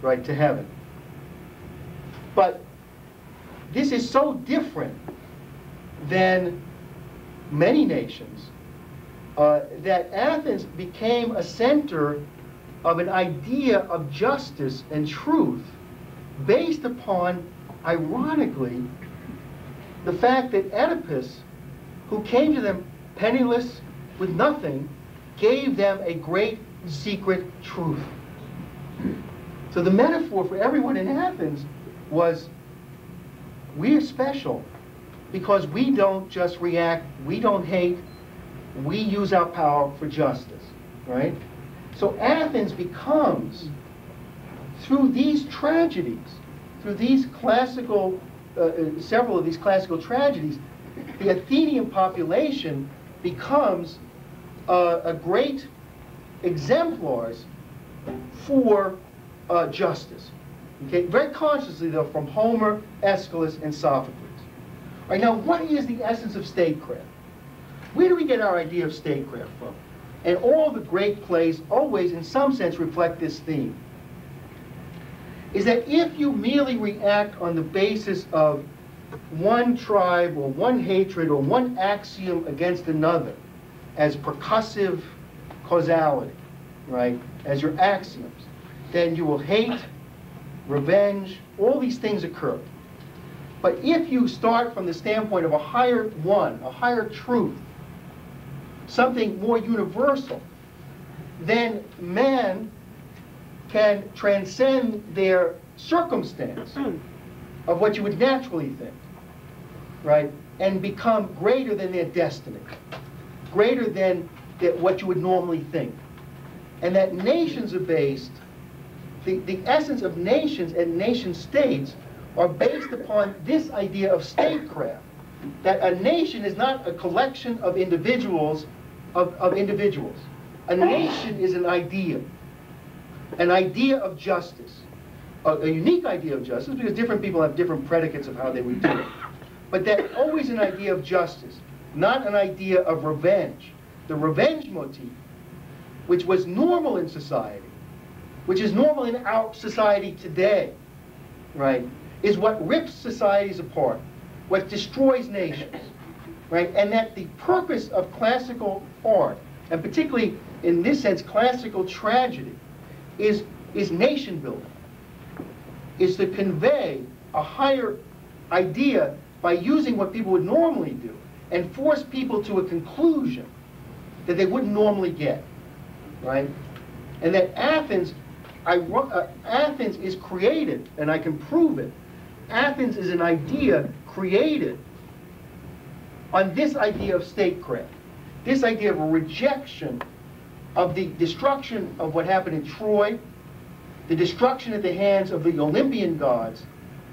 right, to heaven. But this is so different than many nations uh, that Athens became a center of an idea of justice and truth based upon, ironically, the fact that Oedipus, who came to them penniless with nothing, gave them a great secret truth. So the metaphor for everyone in Athens was we're special because we don't just react, we don't hate, we use our power for justice, right? So Athens becomes, through these tragedies, through these classical, uh, uh, several of these classical tragedies, the Athenian population becomes uh, a great exemplars for uh, justice. Okay, very consciously though, from Homer, Aeschylus, and Sophocles. All right, now what is the essence of statecraft? Where do we get our idea of statecraft from? And all the great plays always, in some sense, reflect this theme. Is that if you merely react on the basis of one tribe or one hatred or one axiom against another as percussive causality, right, as your axioms, then you will hate, revenge, all these things occur. But if you start from the standpoint of a higher one, a higher truth, something more universal, then man can transcend their circumstance hmm. of what you would naturally think, right? And become greater than their destiny, greater than what you would normally think. And that nations are based, the, the essence of nations and nation states are based upon this idea of statecraft. That a nation is not a collection of individuals, of, of individuals. A nation is an idea, an idea of justice, a, a unique idea of justice because different people have different predicates of how they would do it. But that always an idea of justice, not an idea of revenge. The revenge motif, which was normal in society, which is normal in our society today, right, is what rips societies apart, what destroys nations, right? And that the purpose of classical art, and particularly in this sense, classical tragedy, is, is nation building, is to convey a higher idea by using what people would normally do and force people to a conclusion that they wouldn't normally get, right? And that Athens, I, uh, Athens is created, and I can prove it, Athens is an idea created on this idea of statecraft, this idea of a rejection of the destruction of what happened in Troy, the destruction at the hands of the Olympian gods,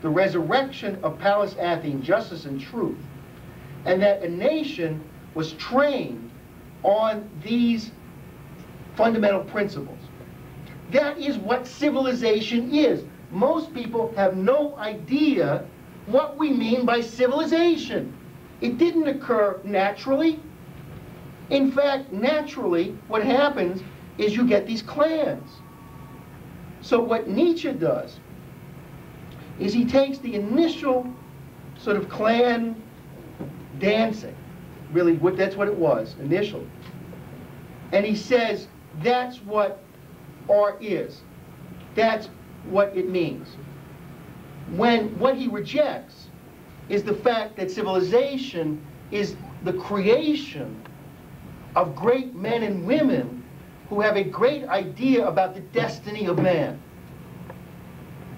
the resurrection of Pallas Athene, justice and truth, and that a nation was trained on these fundamental principles. That is what civilization is most people have no idea what we mean by civilization. It didn't occur naturally. In fact, naturally, what happens is you get these clans. So what Nietzsche does is he takes the initial sort of clan dancing, really, what, that's what it was initially, and he says that's what art is. That's what it means. When what he rejects is the fact that civilization is the creation of great men and women who have a great idea about the destiny of man.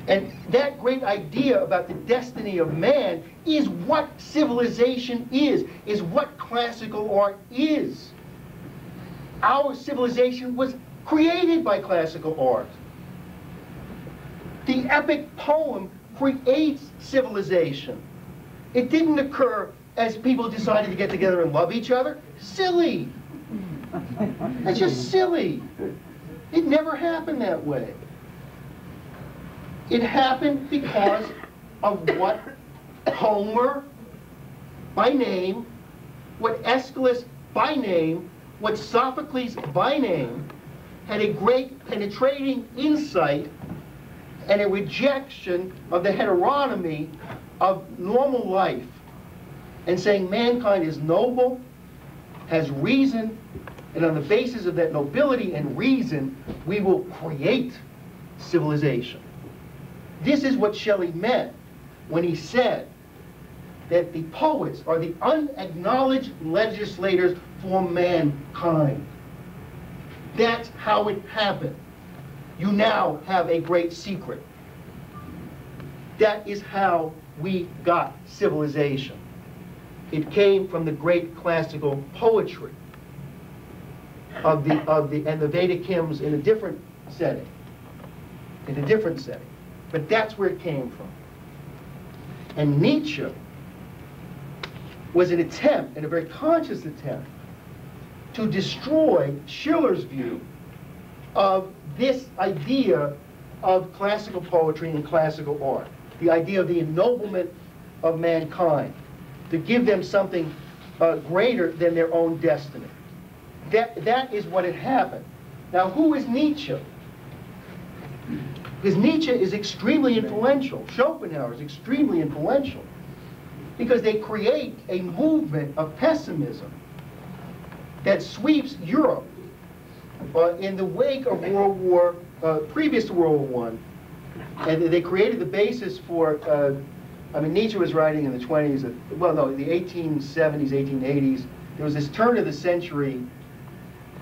And that great idea about the destiny of man is what civilization is, is what classical art is. Our civilization was created by classical art. The epic poem creates civilization. It didn't occur as people decided to get together and love each other. Silly. It's just silly. It never happened that way. It happened because of what Homer, by name, what Aeschylus, by name, what Sophocles, by name, had a great penetrating insight and a rejection of the heteronomy of normal life and saying mankind is noble, has reason, and on the basis of that nobility and reason, we will create civilization. This is what Shelley meant when he said that the poets are the unacknowledged legislators for mankind. That's how it happened. You now have a great secret. That is how we got civilization. It came from the great classical poetry of the, of the, and the Vedic hymns in a different setting. In a different setting. But that's where it came from. And Nietzsche was an attempt, and a very conscious attempt, to destroy Schiller's view of this idea of classical poetry and classical art. The idea of the ennoblement of mankind, to give them something uh, greater than their own destiny. That, that is what had happened. Now, who is Nietzsche? Because Nietzsche is extremely influential. Schopenhauer is extremely influential. Because they create a movement of pessimism that sweeps Europe uh, in the wake of World War, uh, previous to World War One, and they created the basis for. Uh, I mean, Nietzsche was writing in the 20s. Well, no, the 1870s, 1880s. There was this turn of the century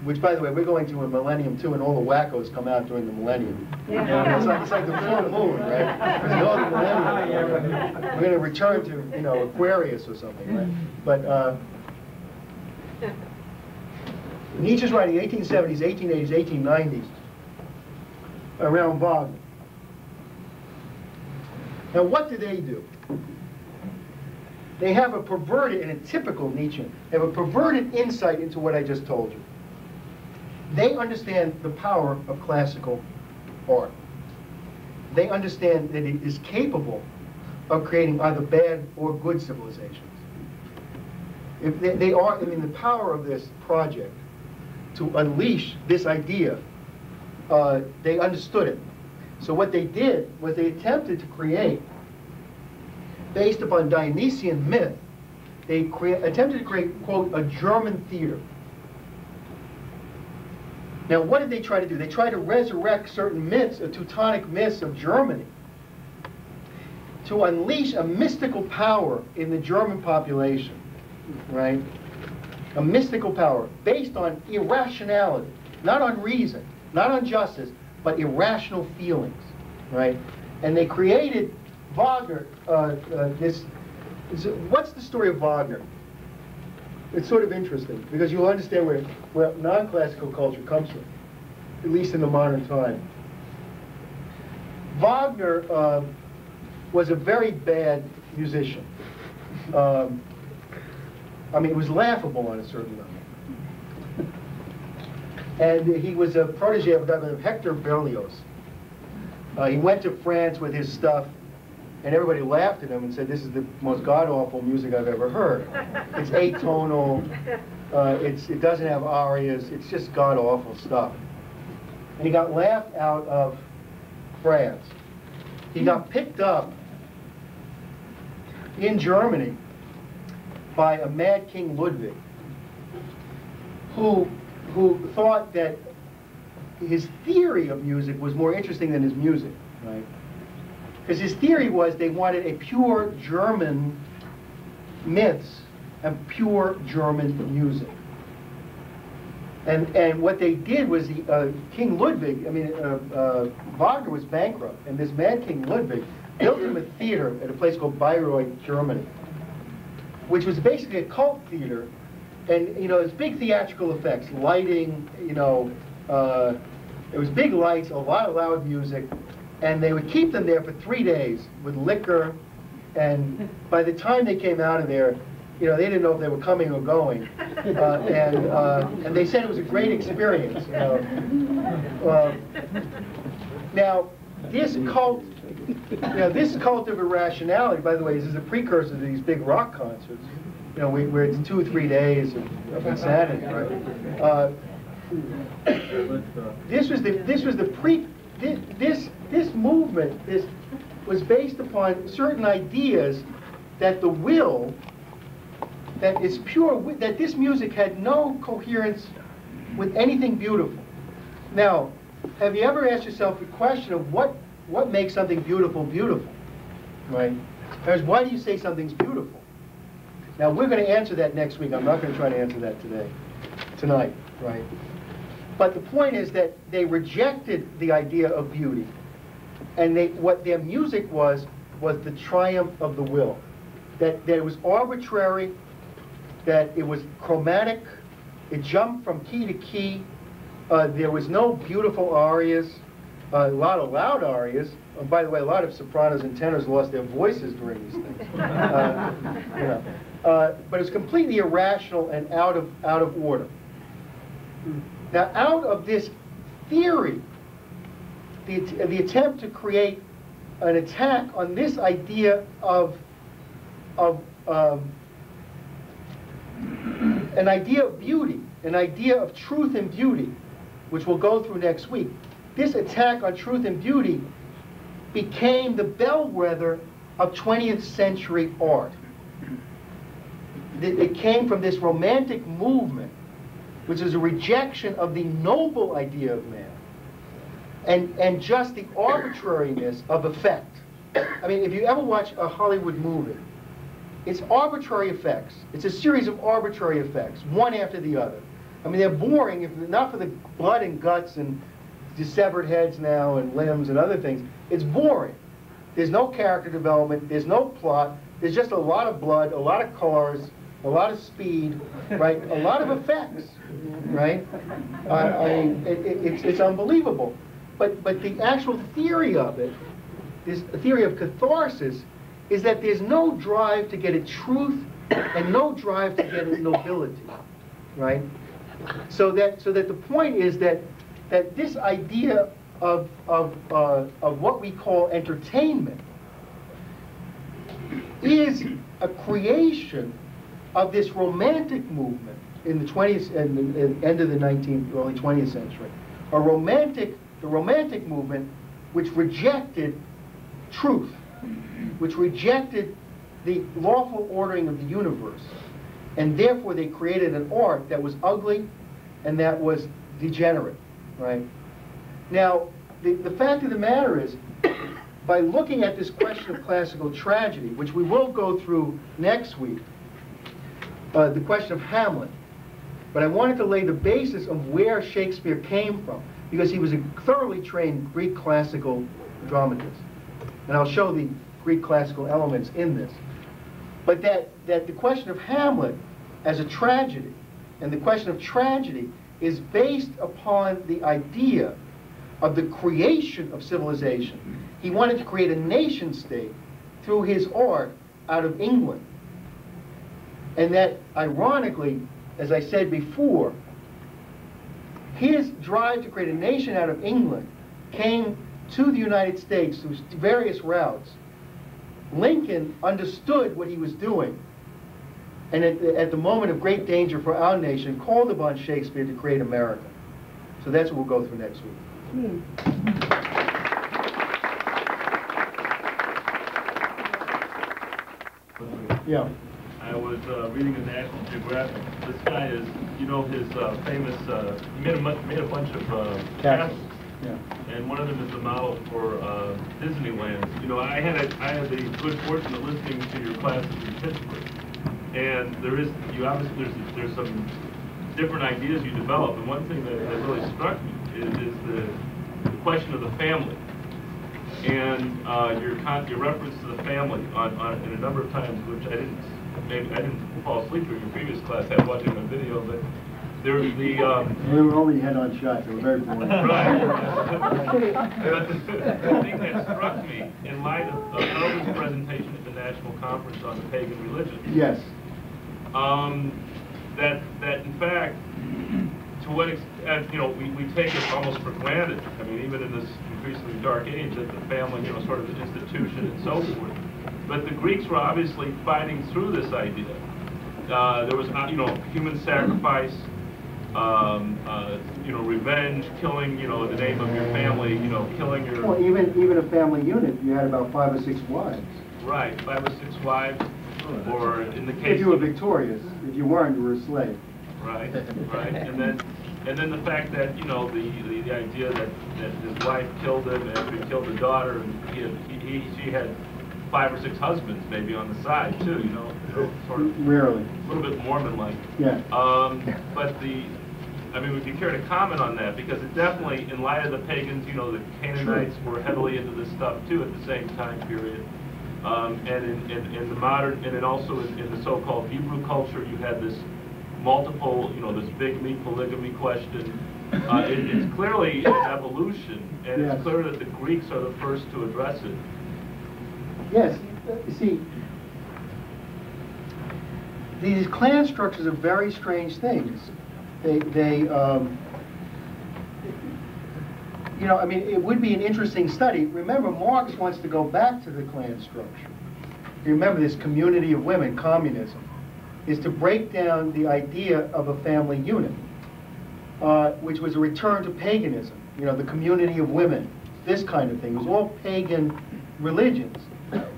which, by the way, we're going to a millennium too, and all the wackos come out during the millennium. Yeah. It's, like, it's like the full moon, right? we're going to return to, you know, Aquarius or something, right? But uh, Nietzsche's writing 1870s, 1880s, 1890s around Wagner. Now, what do they do? They have a perverted, and a typical Nietzsche, they have a perverted insight into what I just told you. They understand the power of classical art. They understand that it is capable of creating either bad or good civilizations. If they, they are, I mean, the power of this project to unleash this idea, uh, they understood it. So what they did was they attempted to create, based upon Dionysian myth, they attempted to create, quote, a German theater. Now, what did they try to do? They tried to resurrect certain myths, the Teutonic myths of Germany, to unleash a mystical power in the German population, right? A mystical power based on irrationality, not on reason, not on justice, but irrational feelings, right? And they created Wagner, uh, uh, this, what's the story of Wagner? it's sort of interesting because you'll understand where, where non-classical culture comes from, at least in the modern time. Wagner um, was a very bad musician. Um, I mean, it was laughable on a certain level. And he was a protege of Hector Berlioz. Uh, he went to France with his stuff and everybody laughed at him and said, this is the most god-awful music I've ever heard. It's atonal, uh, it's, it doesn't have arias, it's just god-awful stuff. And he got laughed out of France. He got picked up in Germany by a mad King Ludwig, who, who thought that his theory of music was more interesting than his music, right? Because his theory was they wanted a pure German myths and pure German music. And, and what they did was the, uh, King Ludwig, I mean, uh, uh, Wagner was bankrupt, and this man King Ludwig built him a theater at a place called Bayreuth, Germany, which was basically a cult theater. And, you know, it's big theatrical effects, lighting, you know, uh, it was big lights, a lot of loud music, and they would keep them there for three days with liquor, and by the time they came out of there, you know, they didn't know if they were coming or going, uh, and uh, and they said it was a great experience. You know. Uh, now, this cult, you know, this cult of irrationality, by the way, this is a precursor to these big rock concerts. You know, we, where it's two or three days of, insanity, right? Uh, this was the this was the pre this this, this movement this was based upon certain ideas that the will that is pure that this music had no coherence with anything beautiful. Now, have you ever asked yourself the question of what what makes something beautiful beautiful? Right? There's why do you say something's beautiful? Now we're going to answer that next week. I'm not going to try to answer that today, tonight, right? But the point is that they rejected the idea of beauty, and they what their music was was the triumph of the will. That that it was arbitrary, that it was chromatic, it jumped from key to key. Uh, there was no beautiful arias, uh, a lot of loud arias. Oh, by the way, a lot of sopranos and tenors lost their voices during these things. Uh, you know. Uh, but it's completely irrational and out of out of order. Now, out of this theory, the, the attempt to create an attack on this idea of, of um, an idea of beauty, an idea of truth and beauty, which we'll go through next week. This attack on truth and beauty became the bellwether of 20th century art. It came from this romantic movement which is a rejection of the noble idea of man and, and just the arbitrariness of effect. I mean, if you ever watch a Hollywood movie, it's arbitrary effects. It's a series of arbitrary effects, one after the other. I mean, they're boring, if not for the blood and guts and dissevered heads now and limbs and other things. It's boring. There's no character development, there's no plot, there's just a lot of blood, a lot of cars, a lot of speed, right? A lot of effects, right? I, mean, it, it, it's, it's unbelievable. But, but the actual theory of it, this theory of catharsis, is that there's no drive to get at truth and no drive to get at nobility, right? So that, so that the point is that, that this idea of, of, uh, of what we call entertainment is a creation of this romantic movement in the 20th and end of the 19th, early 20th century. A romantic, the romantic movement which rejected truth, which rejected the lawful ordering of the universe. And therefore they created an art that was ugly and that was degenerate, right? Now, the, the fact of the matter is, by looking at this question of classical tragedy, which we will go through next week, uh, the question of Hamlet. But I wanted to lay the basis of where Shakespeare came from, because he was a thoroughly trained Greek classical dramatist. And I'll show the Greek classical elements in this. But that, that the question of Hamlet as a tragedy, and the question of tragedy, is based upon the idea of the creation of civilization. He wanted to create a nation state through his art out of England. And that, ironically, as I said before, his drive to create a nation out of England came to the United States through various routes. Lincoln understood what he was doing, and at, at the moment of great danger for our nation, called upon Shakespeare to create America. So that's what we'll go through next week. Hmm. Yeah. I was uh, reading in National Geographic. This guy is, you know, his uh, famous, uh, he made a, made a bunch of uh, Castles. castles. Yeah. And one of them is the model for uh, Disneyland. You know, I had a, I had the good fortune of listening to your classes in Pittsburgh. And there is, you obviously, there's, there's some different ideas you develop. And one thing that, that really struck me is, is the, the question of the family. And uh, your con, your reference to the family on, on, in a number of times, which I didn't, maybe, I didn't fall asleep during your previous class, I was watching a video, but there's the, um, We were only head-on shots, they were very boring. Right. The thing that struck me, in light of of Elvin's presentation at the National Conference on the Pagan Religion, Yes. um, that, that in fact, to what, ex- uh, you know, we, we take it almost for granted, I mean, even in this increasingly dark age, that the family, you know, sort of an institution and so forth. But the Greeks were obviously fighting through this idea. Uh, there was, uh, you know, human sacrifice, um, uh, you know, revenge, killing, you know, the name of your family, you know, killing your... Well, even, even a family unit, you had about five or six wives. Right, five or six wives, or in the case... If you were of- victorious, if you weren't, you were a slave. Right, right, and then, and then the fact that, you know, the, the, the idea that, that his wife killed him after he killed the daughter, and he had, he, he- she had five or six husbands maybe on the side too, you know, you know, sort of, Rarely, a little bit Mormon-like. yeah. Um, but the, I mean, would you care to comment on that? Because it definitely, in light of the pagans, you know, the Canaanites were heavily into this stuff too at the same time period. Um, and in, in, in the modern, and then also in, in the so-called Hebrew culture, you had this multiple, you know, this bigamy, polygamy question. Uh, it, it's clearly an evolution, and Yes. it's clear that the Greeks are the first to address it. Yes, you see, these clan structures are very strange things. They, they, um, you know, I mean, it would be an interesting study. Remember, Marx wants to go back to the clan structure. You remember this community of women, communism, is to break down the idea of a family unit, uh, which was a return to paganism. You know, the community of women, this kind of thing. It was all pagan religions.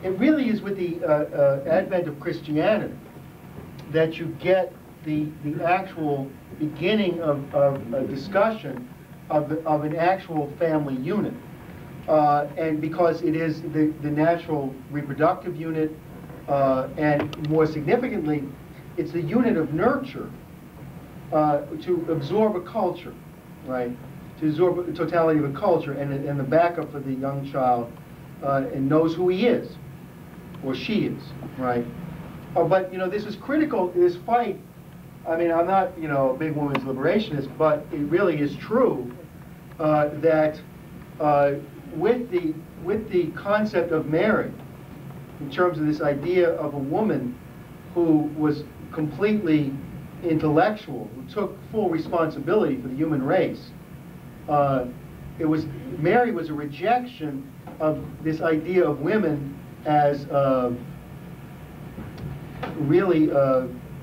It really is with the uh, uh, advent of Christianity that you get the, the actual beginning of, of a discussion of, the, of an actual family unit. Uh, and because it is the, the natural reproductive unit, uh, and more significantly, it's the unit of nurture uh, to absorb a culture, right? To absorb the totality of a culture and, and the backup for the young child uh, and knows who he is or she is, right? Uh, but you know, this is critical. This fight. I mean, I'm not you know a big women's liberationist, but it really is true uh, that uh, with the with the concept of marriage, in terms of this idea of a woman who was completely intellectual, who took full responsibility for the human race. Uh, it was Mary was a rejection of this idea of women as uh, really uh,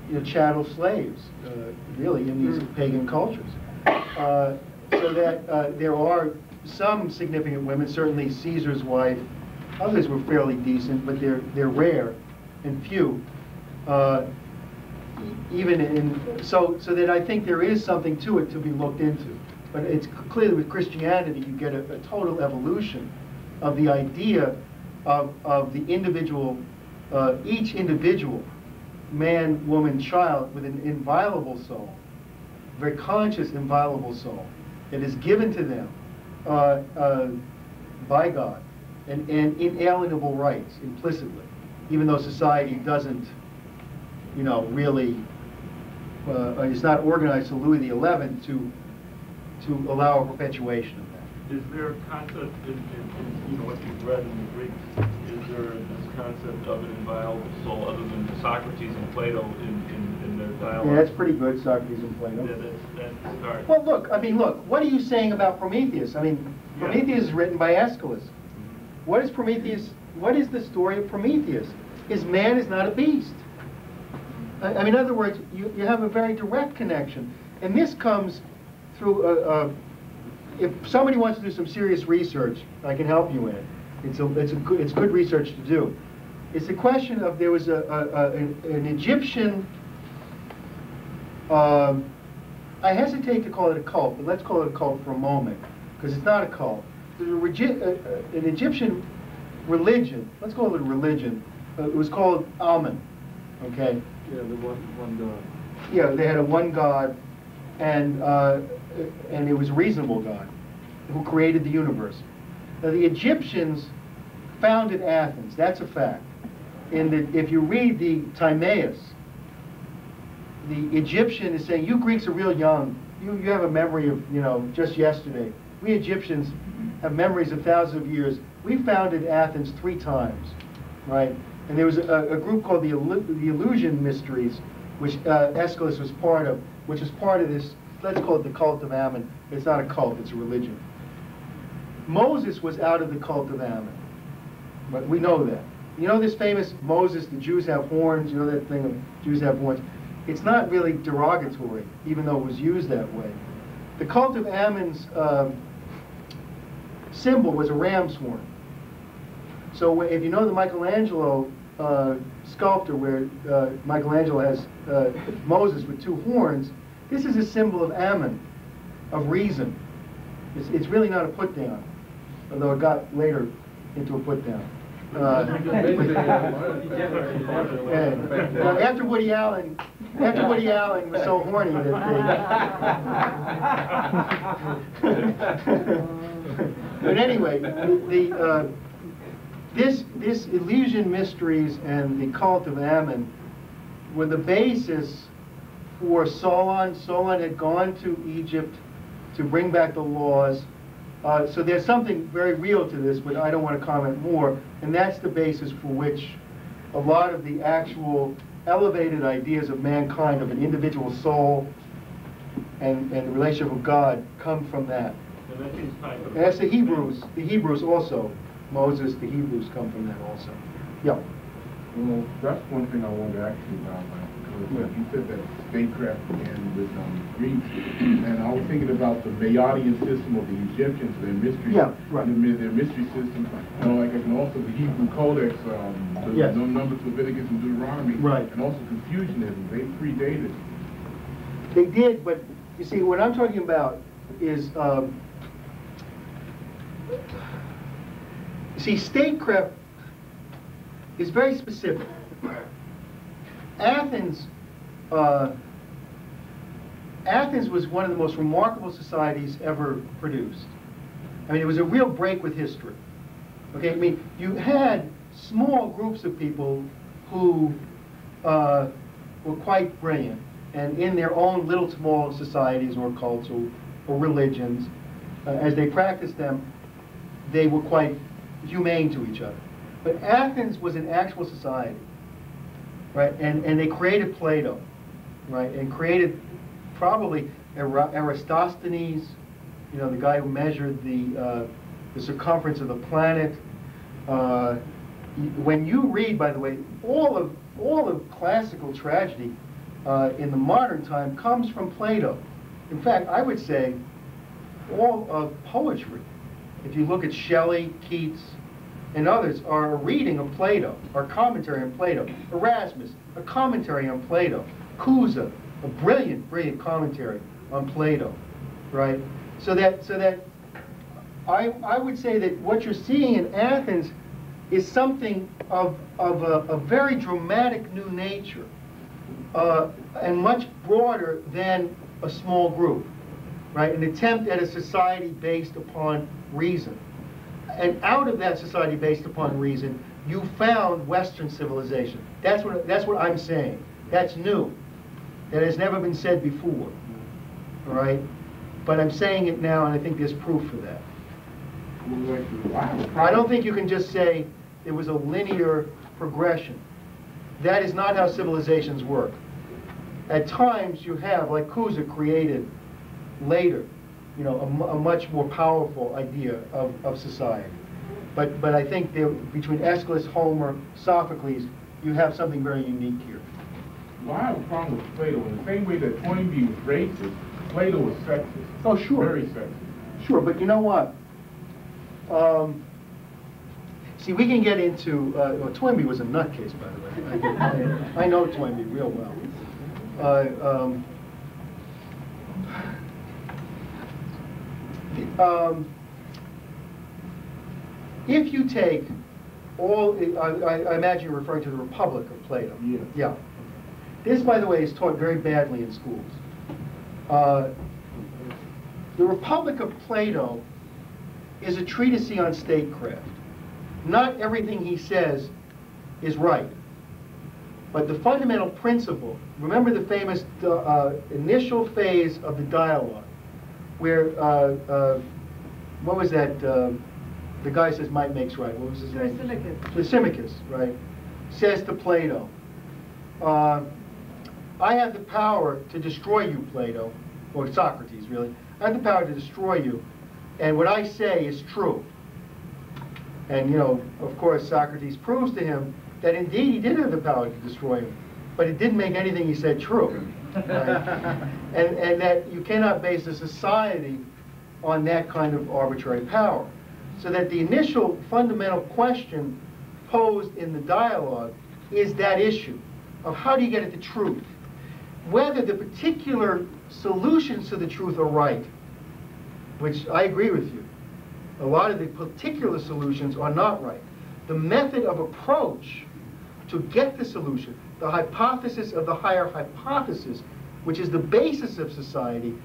you know, chattel slaves, uh, really in these pagan cultures. Uh, so that uh, there are some significant women, certainly Caesar's wife. Others were fairly decent, but they're they're rare and few. Uh, even in so so that I think there is something to it to be looked into. But it's clearly with Christianity you get a, a total evolution of the idea of of the individual, uh, each individual, man, woman, child, with an inviolable soul, very conscious, inviolable soul that is given to them uh, uh, by God, and, and inalienable rights implicitly, even though society doesn't, you know, really, uh, is not organized to Louis XI to to allow a perpetuation. Is there a concept in, in, in, you know, what you've read in the Greeks, is there this concept of an inviolable soul other than Socrates and Plato in, in, in their dialogue? Yeah, that's pretty good, Socrates and Plato. Yeah, that's, that's. Well, look, I mean, look, what are you saying about Prometheus? I mean, Yeah. Prometheus is written by Aeschylus. What is Prometheus, what is the story of Prometheus? Is man is not a beast. I, I mean, in other words, you, you have a very direct connection. And this comes through, a, a, if somebody wants to do some serious research, I can help you in it. It's a, it's a good, it's good research to do. It's a question of, there was a, a, a an, an Egyptian um, I hesitate to call it a cult, but let's call it a cult for a moment, because it's not a cult. There's a an Egyptian religion, let's call it a religion, uh, it was called Amun, okay? Yeah, the one, one God. Yeah, they had a one God, and, uh, and it was a reasonable God, who created the universe. Now, the Egyptians founded Athens, that's a fact. And if you read the Timaeus, the Egyptian is saying, you Greeks are real young. You, you have a memory of, you know, just yesterday. We Egyptians have memories of thousands of years. We founded Athens three times, right? And there was a, a group called the, the Illusion Mysteries, which uh, Aeschylus was part of, which was part of this let's call it the cult of Ammon. It's not a cult, it's a religion. Moses was out of the cult of Ammon. But we know that. You know this famous Moses, the Jews have horns, you know that thing of Jews have horns? It's not really derogatory, even though it was used that way. The cult of Ammon's um, symbol was a ram's horn. So if you know the Michelangelo uh, sculpture where uh, Michelangelo has uh, Moses with two horns, this is a symbol of Ammon, of reason. It's, it's really not a put down, although it got later into a put down. Uh, yeah. Well, after Woody Allen, after Woody Allen was so horny that they. but anyway, the, the uh, this this Elysian mysteries and the cult of Ammon were the basis for Solon. Solon had gone to Egypt to bring back the laws. Uh, so there's something very real to this, but I don't want to comment more. And that's the basis for which a lot of the actual elevated ideas of mankind, of an individual soul, and, and the relationship with God come from that. And that seems tied to. And that's the Hebrews. The Hebrews also. Moses, the Hebrews come from that also. Yeah. Well, that's one thing I wanted to ask you about, because Yeah. you said that statecraft and with um, Greeks, and I was thinking about the Mayadian system of the Egyptians, their mystery, Yeah, right. their, their mystery system. You know, like and also the Hebrew Codex, um, the Yes. numbers, Leviticus, and Deuteronomy, Right. and also Confucianism. They predated. They did, but you see, what I'm talking about is, um, see, statecraft is very specific. Athens, uh, Athens was one of the most remarkable societies ever produced. I mean, it was a real break with history. Okay, I mean, you had small groups of people who uh, were quite brilliant, and in their own little small societies or cults or, or religions, uh, as they practiced them, they were quite humane to each other. But Athens was an actual society, right? And, and they created Plato, right? And created probably Aristophanes, you know, the guy who measured the, uh, the circumference of the planet. Uh, when you read, by the way, all of, all of classical tragedy uh, in the modern time comes from Plato. In fact, I would say all of poetry, if you look at Shelley, Keats, and others, are a reading of Plato, or commentary on Plato. Erasmus, a commentary on Plato. Cusa, a brilliant, brilliant commentary on Plato, right? So that, so that, I, I would say that what you're seeing in Athens is something of, of a, a very dramatic new nature, uh, and much broader than a small group, right? An attempt at a society based upon reason. And out of that society based upon reason, you found Western civilization. That's what, that's what I'm saying. That's new. That has never been said before, all right? But I'm saying it now, and I think there's proof for that. I have a I problem- don't think you can just say it was a linear progression. That is not how civilizations work. At times, you have, like Cusa created later, you know, a, a much more powerful idea of, of society. But, but I think there, between Aeschylus, Homer, Sophocles, you have something very unique here. Have a problem with Plato. In the same way that Toynbee was racist, Plato was sexist. Oh, sure. Very sexist. Sure, but you know what? Um, see, we can get into, uh, well, Toynbee was a nutcase, by the way. I, I, I know Toynbee real well. Uh, um, um, if you take all, I, I imagine you're referring to the Republic of Plato. Yes. Yeah. This, by the way, is taught very badly in schools. Uh, the Republic of Plato is a treatise on statecraft. Not everything he says is right. But the fundamental principle, remember the famous uh, uh, initial phase of the dialogue, where, uh, uh, what was that, uh, the guy says might makes right, what was his name? Thrasymachus. Lysimachus, right, says to Plato, uh, I have the power to destroy you, Plato, or Socrates really, I have the power to destroy you, and what I say is true. And, you know, of course, Socrates proves to him that indeed he did have the power to destroy him, but it didn't make anything he said true. Right? And, and that you cannot base a society on that kind of arbitrary power. So that the initial fundamental question posed in the dialogue is that issue of how do you get at the truth? Whether the particular solutions to the truth are right, which I agree with you. A lot of the particular solutions are not right. The method of approach to get the solution, the hypothesis of the higher hypothesis, which is the basis of society,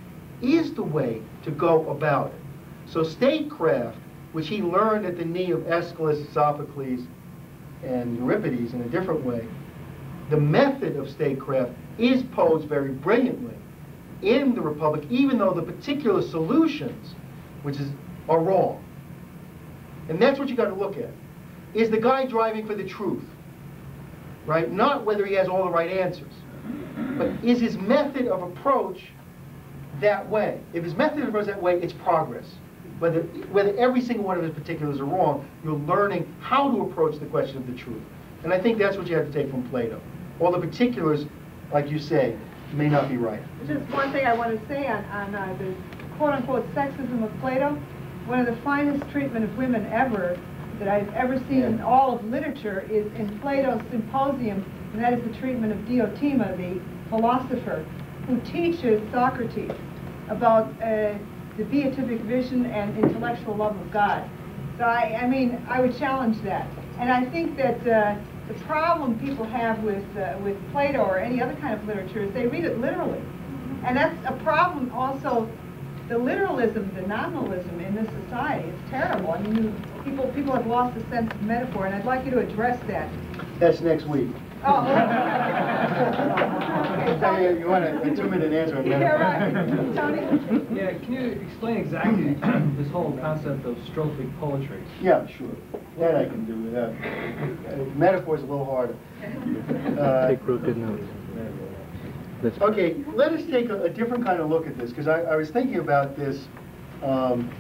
is the way to go about it. So statecraft, which he learned at the knee of Aeschylus, Sophocles, and Euripides in a different way, the method of statecraft is posed very brilliantly in the Republic, even though the particular solutions, which is, are wrong. And that's what you got to look at. Is the guy driving for the truth? Right? Not whether he has all the right answers. But is his method of approach that way? If his method of approach is that way, it's progress. Whether, whether every single one of his particulars are wrong, you're learning how to approach the question of the truth. And I think that's what you have to take from Plato. All the particulars, like you say, may not be right. Just one thing I want to say on, on uh, the quote-unquote sexism of Plato. One of the finest treatment of women ever that I've ever seen in all of literature is in Plato's Symposium, and that is the treatment of Diotima, the philosopher, who teaches Socrates about uh, the beatific vision and intellectual love of God. So I, I mean, I would challenge that. And I think that uh, the problem people have with, uh, with Plato or any other kind of literature is they read it literally. And that's a problem also, the literalism, the nominalism in this society, it's terrible. I mean, you, people, people have lost the sense of metaphor, and I'd like you to address that. That's next week. Oh, I tell you, you want a, a two-minute answer on? Yeah, right. Tony? Yeah, can you explain exactly this whole concept of strophic poetry? Yeah, sure. That I can do without. uh, Metaphor's a little harder. Uh, Take root notes. Let's- Okay, let us take a, a different kind of look at this, because I, I was thinking about this um,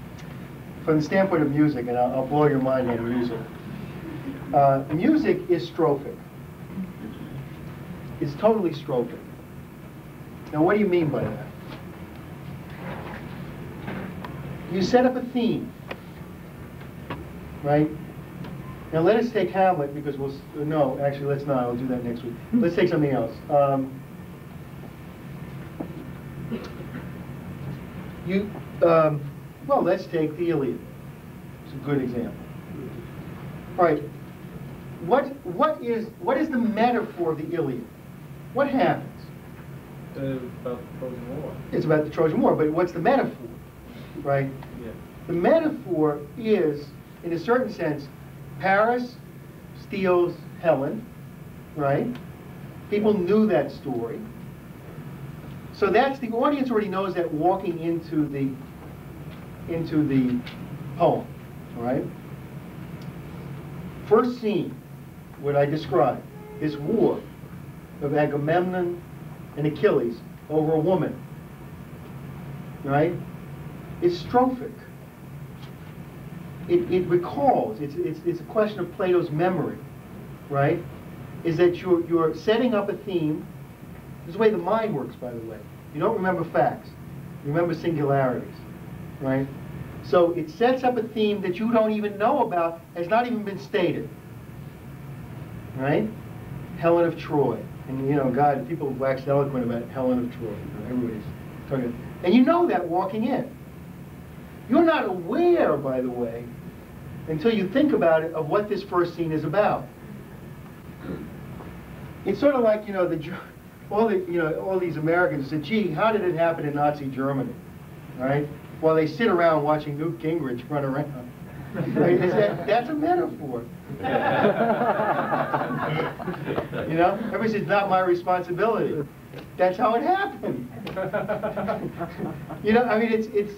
from the standpoint of music, and I'll, I'll blow your mind on music. Uh, music is strophic. It's totally strophic. Now, what do you mean by that? You set up a theme, right? Now, let us take Hamlet, because we'll, no, actually, let's not, I'll do that next week. Let's take something else. Um, You, um, well, let's take the Iliad. It's a good example. All right, what, what is, what is the metaphor of the Iliad? What happens? Uh, about the Trojan War. It's about the Trojan War, but what's the metaphor, right? Yeah. The metaphor is, in a certain sense, Paris steals Helen, right? People knew that story. So that's, the audience already knows that walking into the, into the poem, all right? First scene, what I described, this war of Agamemnon and Achilles over a woman, right? It's strophic. It, it recalls, it's, it's, it's a question of Plato's memory, right? Is that you're, you're setting up a theme. This is the way the mind works, by the way. You don't remember facts. You remember singularities, right? So it sets up a theme that you don't even know about, has not even been stated, right? Helen of Troy. And, you know, God, people wax eloquent about Helen of Troy. You know, everybody's talking. And you know that walking in. You're not aware, by the way, until you think about it, of what this first scene is about. It's sort of like, you know, the, all the, you know, all these Americans said, gee, how did it happen in Nazi Germany? Right? While they sit around watching Newt Gingrich run around. That's a metaphor. You know, everybody says, not my responsibility. That's how it happened. You know, I mean, it's, it's,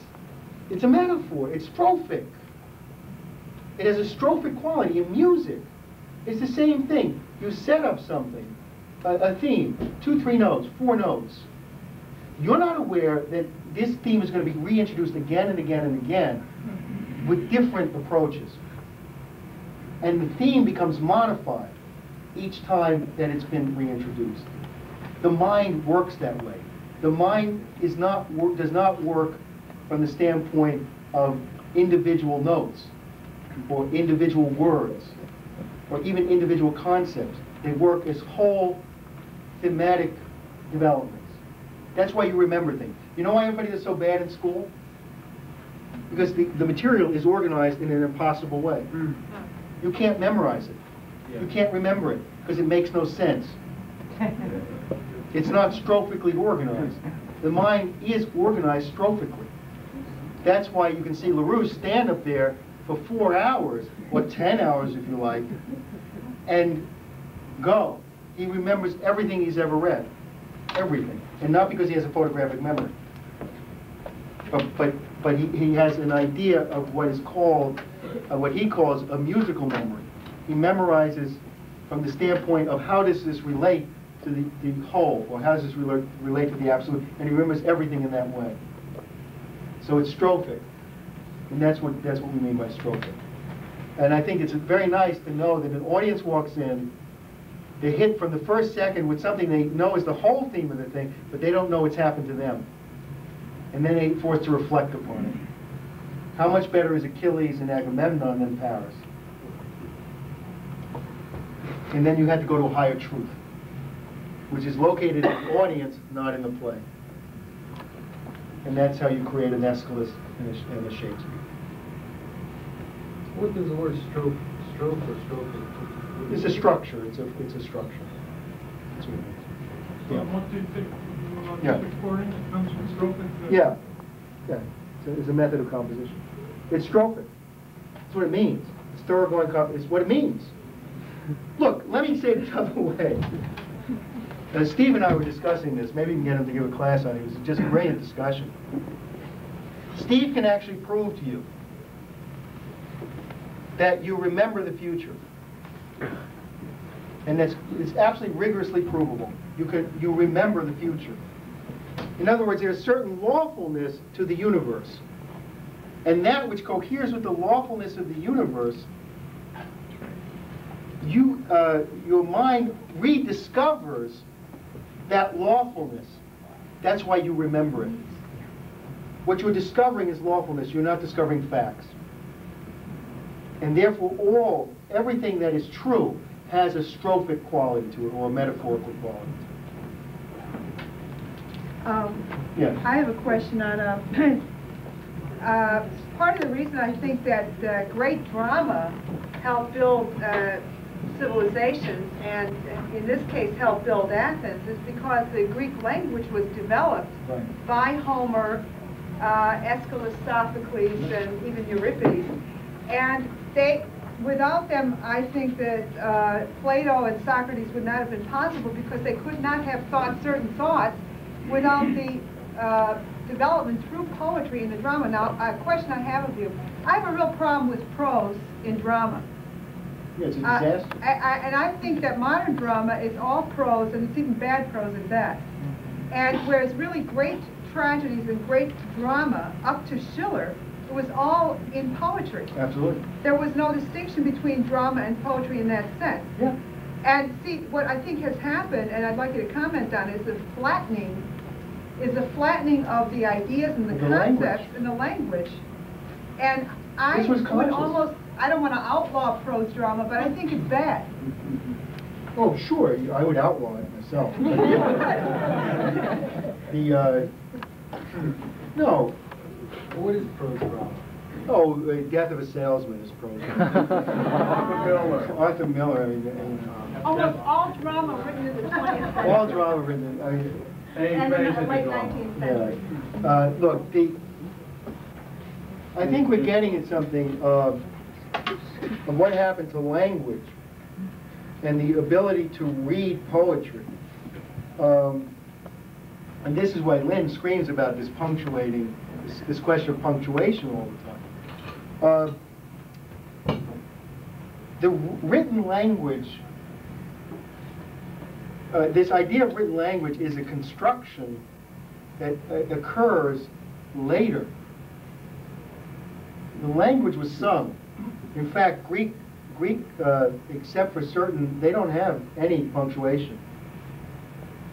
it's a metaphor, it's strophic. It has a strophic quality in music. It's the same thing. You set up something, a, a theme, two, three notes, four notes. you're not aware that this theme is going to be reintroduced again and again and again with different approaches. And the theme becomes modified each time that it's been reintroduced. The mind works that way. The mind is not, does not work from the standpoint of individual notes or individual words or even individual concepts. They work as whole thematic developments. That's why you remember things. You know why everybody is so bad in school? Because the, the material is organized in an impossible way. Hmm. You can't memorize it. You can't remember it because it makes no sense. It's not strophically organized. The mind is organized strophically. That's why you can see LaRouche stand up there for four hours, or 10 hours if you like, and go. He remembers everything he's ever read. Everything. And not because he has a photographic memory. But, but, but he, he has an idea of what is called, uh, what he calls a musical memory. He memorizes from the standpoint of how does this relate to the, the whole, or how does this relate, relate to the absolute, and he remembers everything in that way. So it's strophic, and that's what, that's what we mean by strophic. And I think it's very nice to know that an audience walks in, they hit from the first second with something they know is the whole theme of the thing, but they don't know what's happened to them. And then they're forced to reflect upon it. How much better is Achilles and Agamemnon than Paris? And then you had to go to a higher truth, which is located in the audience, not in the play. And that's how you create an Aeschylus and a, and a Shakespeare. What does the word stroke, stroke or stroke? It's a structure, it's a, it's a structure. That's what it is. Yeah. What do you think? Yeah. Recording, it comes from strophic? uh, Yeah, yeah, it's a, it's a method of composition. It's strophic. That's what it means. It's thoroughgoing comp, it's what it means. Look, let me say it the other way. Uh, Steve and I were discussing this, maybe we can get him to give a class on it, it was just a brilliant discussion. Steve can actually prove to you that you remember the future. And that's, it's absolutely rigorously provable. You can, you remember the future. In other words, there's certain lawfulness to the universe. And that which coheres with the lawfulness of the universe, you, uh, your mind rediscovers that lawfulness. That's why you remember it. What you're discovering is lawfulness. You're not discovering facts. And therefore, all, everything that is true has a strophic quality to it or a metaphorical quality. Um, Yes. I have a question on, uh, uh, part of the reason I think that uh, great drama helped build uh, civilizations, and in this case helped build Athens, is because the Greek language was developed Right. by Homer, uh, Aeschylus, Sophocles, and even Euripides. And they, without them, I think that uh, Plato and Socrates would not have been possible because they could not have thought certain thoughts without the uh, development through poetry in the drama. Now, a question I have of you. I have a real problem with prose in drama. Yeah, it's a Uh. I, I, and I think that modern drama is all prose, and it's even bad prose at that. And whereas really great tragedies and great drama, up to Schiller, it was all in poetry. Absolutely. There was no distinction between drama and poetry in that sense. Yeah. And see, what I think has happened, and I'd like you to comment on, is the flattening, is the flattening of the ideas and the Of the language. concepts and the language. And I would almost, I don't want to outlaw prose drama, but I think it's bad. Oh, sure, I would outlaw it myself. The, uh, no, What is prose drama? oh, the death of a salesman is prose. Drama. Arthur Miller. Arthur Miller, I mean, and, um, Almost all drama written in the twentieth century. all drama written, I mean, And in the late nineteenth century. yeah. Uh, look, the, I think we're getting at something of, of what happened to language and the ability to read poetry. Um, and this is why Lyn screams about this punctuating, this, this question of punctuation all the time. Uh, the written language, uh, this idea of written language is a construction that uh, occurs later. The language was sung. In fact, Greek, Greek, uh, except for certain, they don't have any punctuation.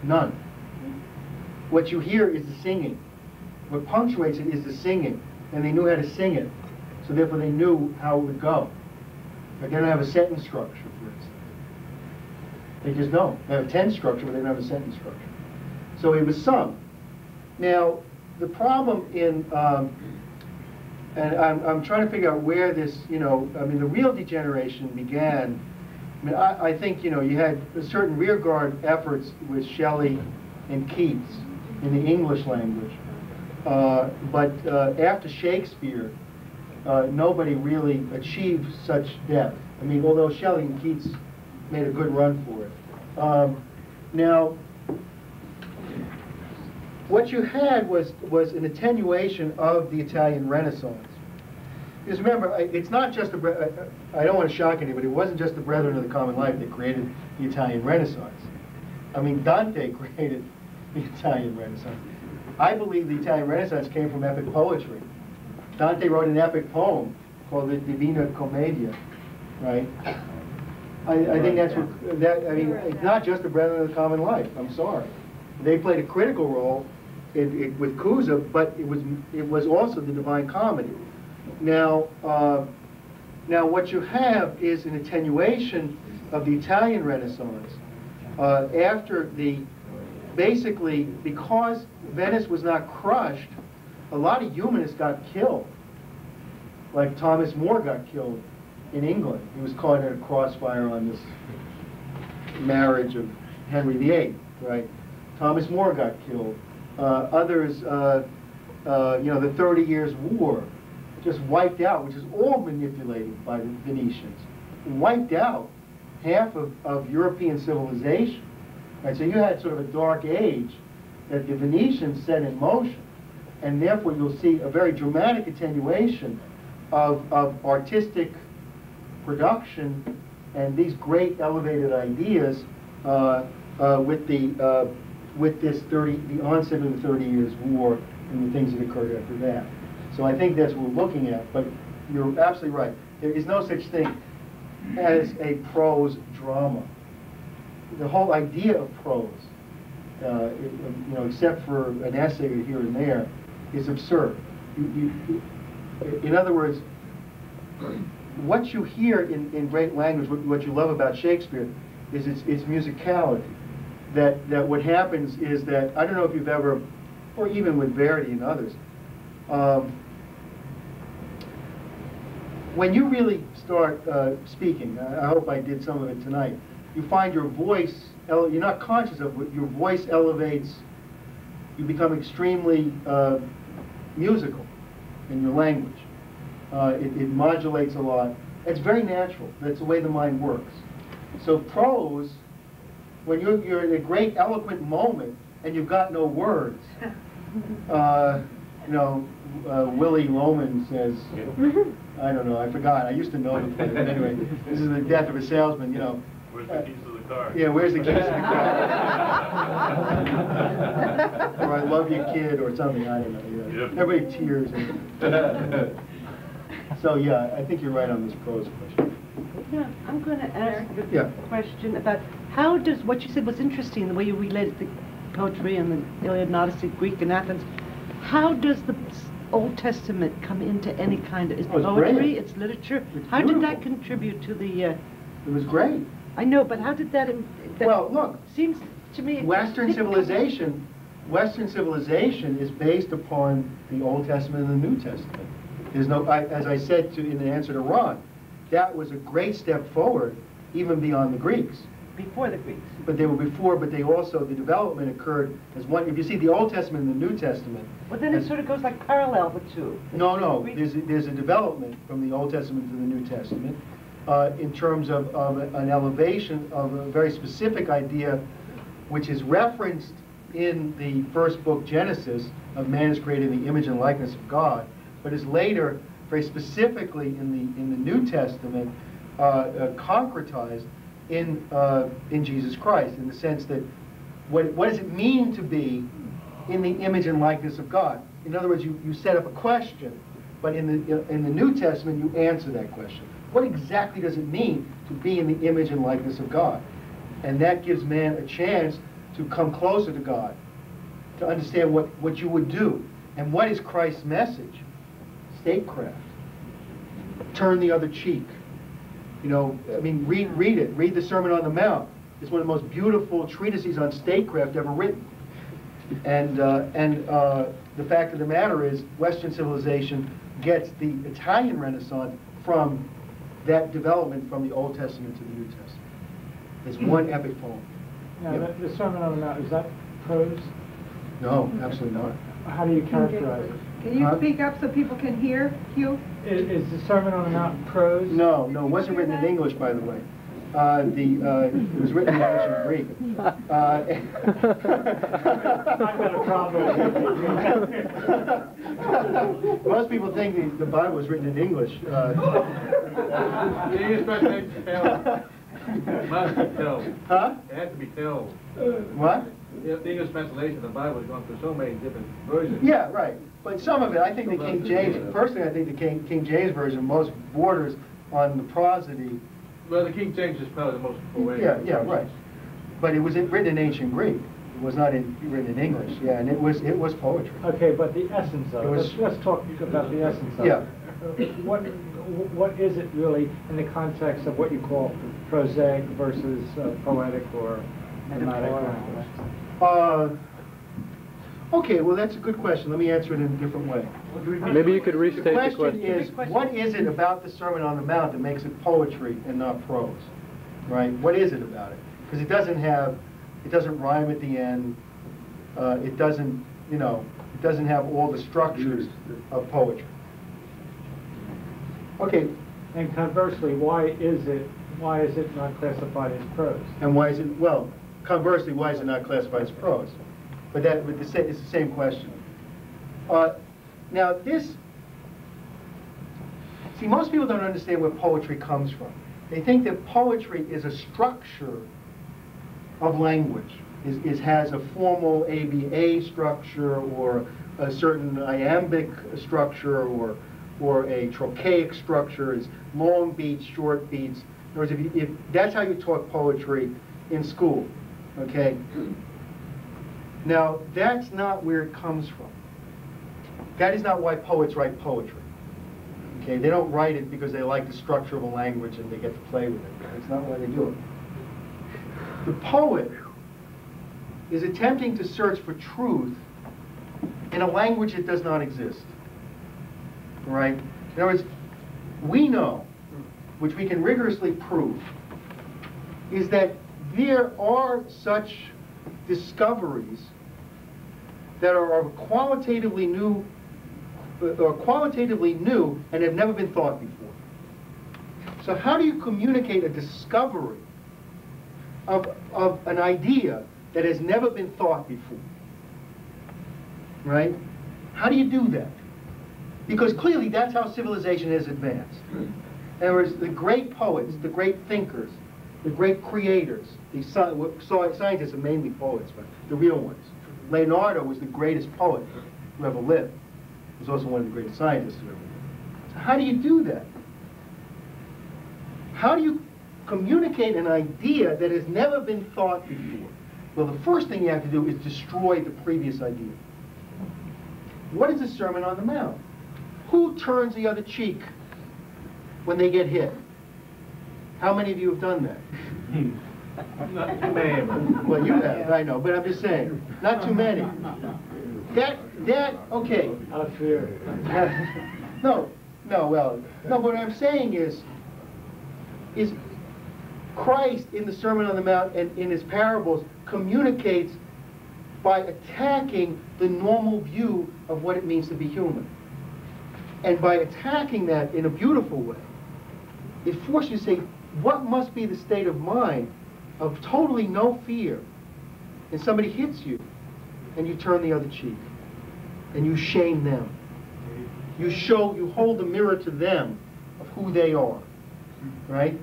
None. What you hear is the singing. What punctuates it is the singing, and they knew how to sing it. So therefore, they knew how it would go. They don't have a sentence structure. They just don't. They have a tense structure, but they don't have a sentence structure. So it was sung. Now, the problem in, um, and I'm, I'm trying to figure out where this, you know, I mean, the real degeneration began. I mean, I, I think, you know, you had a certain rearguard efforts with Shelley and Keats in the English language. Uh, but uh, after Shakespeare, uh, nobody really achieved such depth. I mean, although Shelley and Keats made a good run for it. Um, now, what you had was, was an attenuation of the Italian Renaissance. Because remember, it's not just the, I don't want to shock anybody, it wasn't just the Brethren of the Common Life that created the Italian Renaissance. I mean, Dante created the Italian Renaissance. I believe the Italian Renaissance came from epic poetry. Dante wrote an epic poem called the Divina Commedia, right? I, I think that's what, that, I mean, it's not just the Brethren of the Common Life, I'm sorry. They played a critical role in, in, with Cusa, but it was, it was also the Divine Comedy. Now, uh, now what you have is an attenuation of the Italian Renaissance uh, after the, basically, because Venice was not crushed, a lot of humanists got killed. Like Thomas More got killed in England. He was caught in a crossfire on this marriage of Henry VIII, right? Thomas More got killed. Uh, others, uh, uh, you know, the Thirty Years' War just wiped out, which is all manipulated by the Venetians, wiped out half of, of European civilization. Right? So you had sort of a dark age that the Venetians set in motion. And therefore you'll see a very dramatic attenuation of, of artistic production and these great elevated ideas uh, uh, with the uh, with this 30 the onset of the 30 years war and the things that occurred after that. So I think that's what we're looking at. But you're absolutely right. There is no such thing as a prose drama. The whole idea of prose, uh, it- you know, except for an essay here and there, is absurd. You, you, in other words, what you hear in, in great language, what, what you love about Shakespeare, is its, its musicality. That, that what happens is that, I don't know if you've ever, or even with Verdi and others, um, when you really start uh, speaking, I hope I did some of it tonight, you find your voice, you're not conscious of it, your voice elevates, you become extremely uh, musical in your language. Uh, it, it modulates a lot. It's very natural. That's the way the mind works. So prose, when you're, you're in a great eloquent moment and you've got no words, uh, you know, uh, Willy Loman says, I don't know, I forgot. I used to know the play. But anyway, this is the death of a salesman, you know. Where's the keys to the car? Yeah, where's the keys to the car? or I love you, kid, or something. I don't know. Yeah. Yep. Everybody tears. So yeah, I think you're right on this prose question. Yeah, I'm going to ask Yeah. a question about how does, what you said was interesting, the way you related the poetry and the Iliad and Odyssey, Greek and Athens. How does the Old Testament come into any kind of, it's Oh, it's poetry, brilliant. it's literature? It's How did that contribute to the, uh, It was great. I know, but how did that, that Well, look, Seems to me. Western civilization, Western civilization is based upon the Old Testament and the New Testament. There's no, I, as I said to, in the answer to Ron, that was a great step forward, even beyond the Greeks. Before the Greeks. But they were before, but they also, the development occurred as one, if you see the Old Testament and the New Testament. Well, then it sort of goes like parallel the two. No, no, there's, a- there's a development from the Old Testament to the New Testament uh, in terms of, of an elevation of a very specific idea which is referenced in the first book, Genesis, of man is created in the image and likeness of God, but is later, very specifically in the, in the New Testament, uh, uh, concretized in, uh, in Jesus Christ, in the sense that what, what does it mean to be in the image and likeness of God. In other words, you, you set up a question, but in the, in the New Testament, you answer that question. What exactly does it mean to be in the image and likeness of God? And that gives man a chance to come closer to God, to understand what, what you would do. And what is Christ's message? Statecraft. Turn the other cheek. You know, I mean, read, read it. Read the Sermon on the Mount. It's one of the most beautiful treatises on statecraft ever written. And, uh, and uh, the fact of the matter is, Western civilization gets the Italian Renaissance from that development from the Old Testament to the New Testament. It's one epic poem. Now, Yeah. the the Sermon on the Mount, is that prose? No, absolutely not. How do you characterize it? Can you Huh? speak up so people can hear, Hugh? Is, is the Sermon on the Mount prose? No, no, it wasn't written in English, by the way. Uh, the, uh, it was written in ancient Greek. Uh, I've got a problem Most people think the, the Bible was written in English. Uh, The English translation failed. Must be filled. Huh? It has to be filled. What? The the English translation of the Bible has gone through so many different versions. Yeah, right. But some of it, I think the King James, personally, I think the King, King James Version most borders on the prosody. Well, the King James is probably the most poetic. Yeah, yeah, right. But it was in- written in ancient Greek. It was not in, written in English, yeah, and it was, it was poetry. Okay, but the essence of It it, was- let's, let's talk about the essence of it. Yeah. What, what is it really in the context of what you call prosaic versus uh, poetic or dramatic language? Uh, okay, well, that's a good question. Let me answer it in a different way. Maybe you could restate the question The question. is, what is it about the Sermon on the Mount that makes it poetry and not prose? Right? What is it about it? Because it doesn't have, it doesn't rhyme at the end. Uh, it doesn't, you know, it doesn't have all the structures of poetry. Okay, And conversely, why is it, why is it not classified as prose? and why is it, well, conversely, why is it not classified as prose? But that, but the it's the same question. Uh, Now, this, see, most people don't understand where poetry comes from. They think that poetry is a structure of language, is, is has a formal ABA structure or a certain iambic structure or, or a trochaic structure, is long beats, short beats. In other words, if, you, if that's how you taught poetry in school, okay? Now, that's not where it comes from. That is not why poets write poetry. Okay, they don't write it because they like the structure of a language and they get to play with it. That's not why they do it. The poet is attempting to search for truth in a language that does not exist. Right? In other words, we know, which we can rigorously prove, is that there are such discoveries that are qualitatively new, uh, or qualitatively new and have never been thought before. So how do you communicate a discovery of, of an idea that has never been thought before? Right? How do you do that? Because clearly that's how civilization has advanced. In other words, the great poets, the great thinkers, the great creators, sci- scientists are mainly poets, but the real ones. Leonardo was the greatest poet who ever lived. He was also one of the greatest scientists who ever lived. So how do you do that? How do you communicate an idea that has never been thought before? Well, the first thing you have to do is destroy the previous idea. What is the Sermon on the Mount? Who turns the other cheek when they get hit? How many of you have done that? Not too many of them. Well, you have, I know, but I'm just saying, not too many. That, that, okay. Out of fear. No, no, well, no, what I'm saying is, is Christ in the Sermon on the Mount and in his parables communicates by attacking the normal view of what it means to be human. And by attacking that in a beautiful way, it forces you to say, what must be the state of mind of totally no fear? And somebody hits you, and you turn the other cheek, and you shame them. You show, you hold the mirror to them of who they are, right?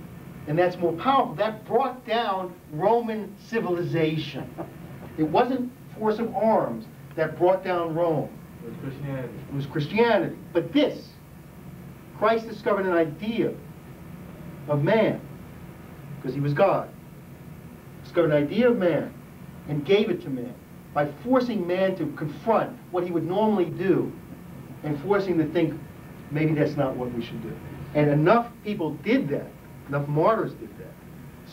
And that's more powerful. That brought down Roman civilization. It wasn't force of arms that brought down Rome. It was Christianity. It was Christianity. But this, Christ discovered an idea of man, because he was God. Discovered an idea of man and gave it to man by forcing man to confront what he would normally do and forcing to think, maybe that's not what we should do. And enough people did that, enough martyrs did that,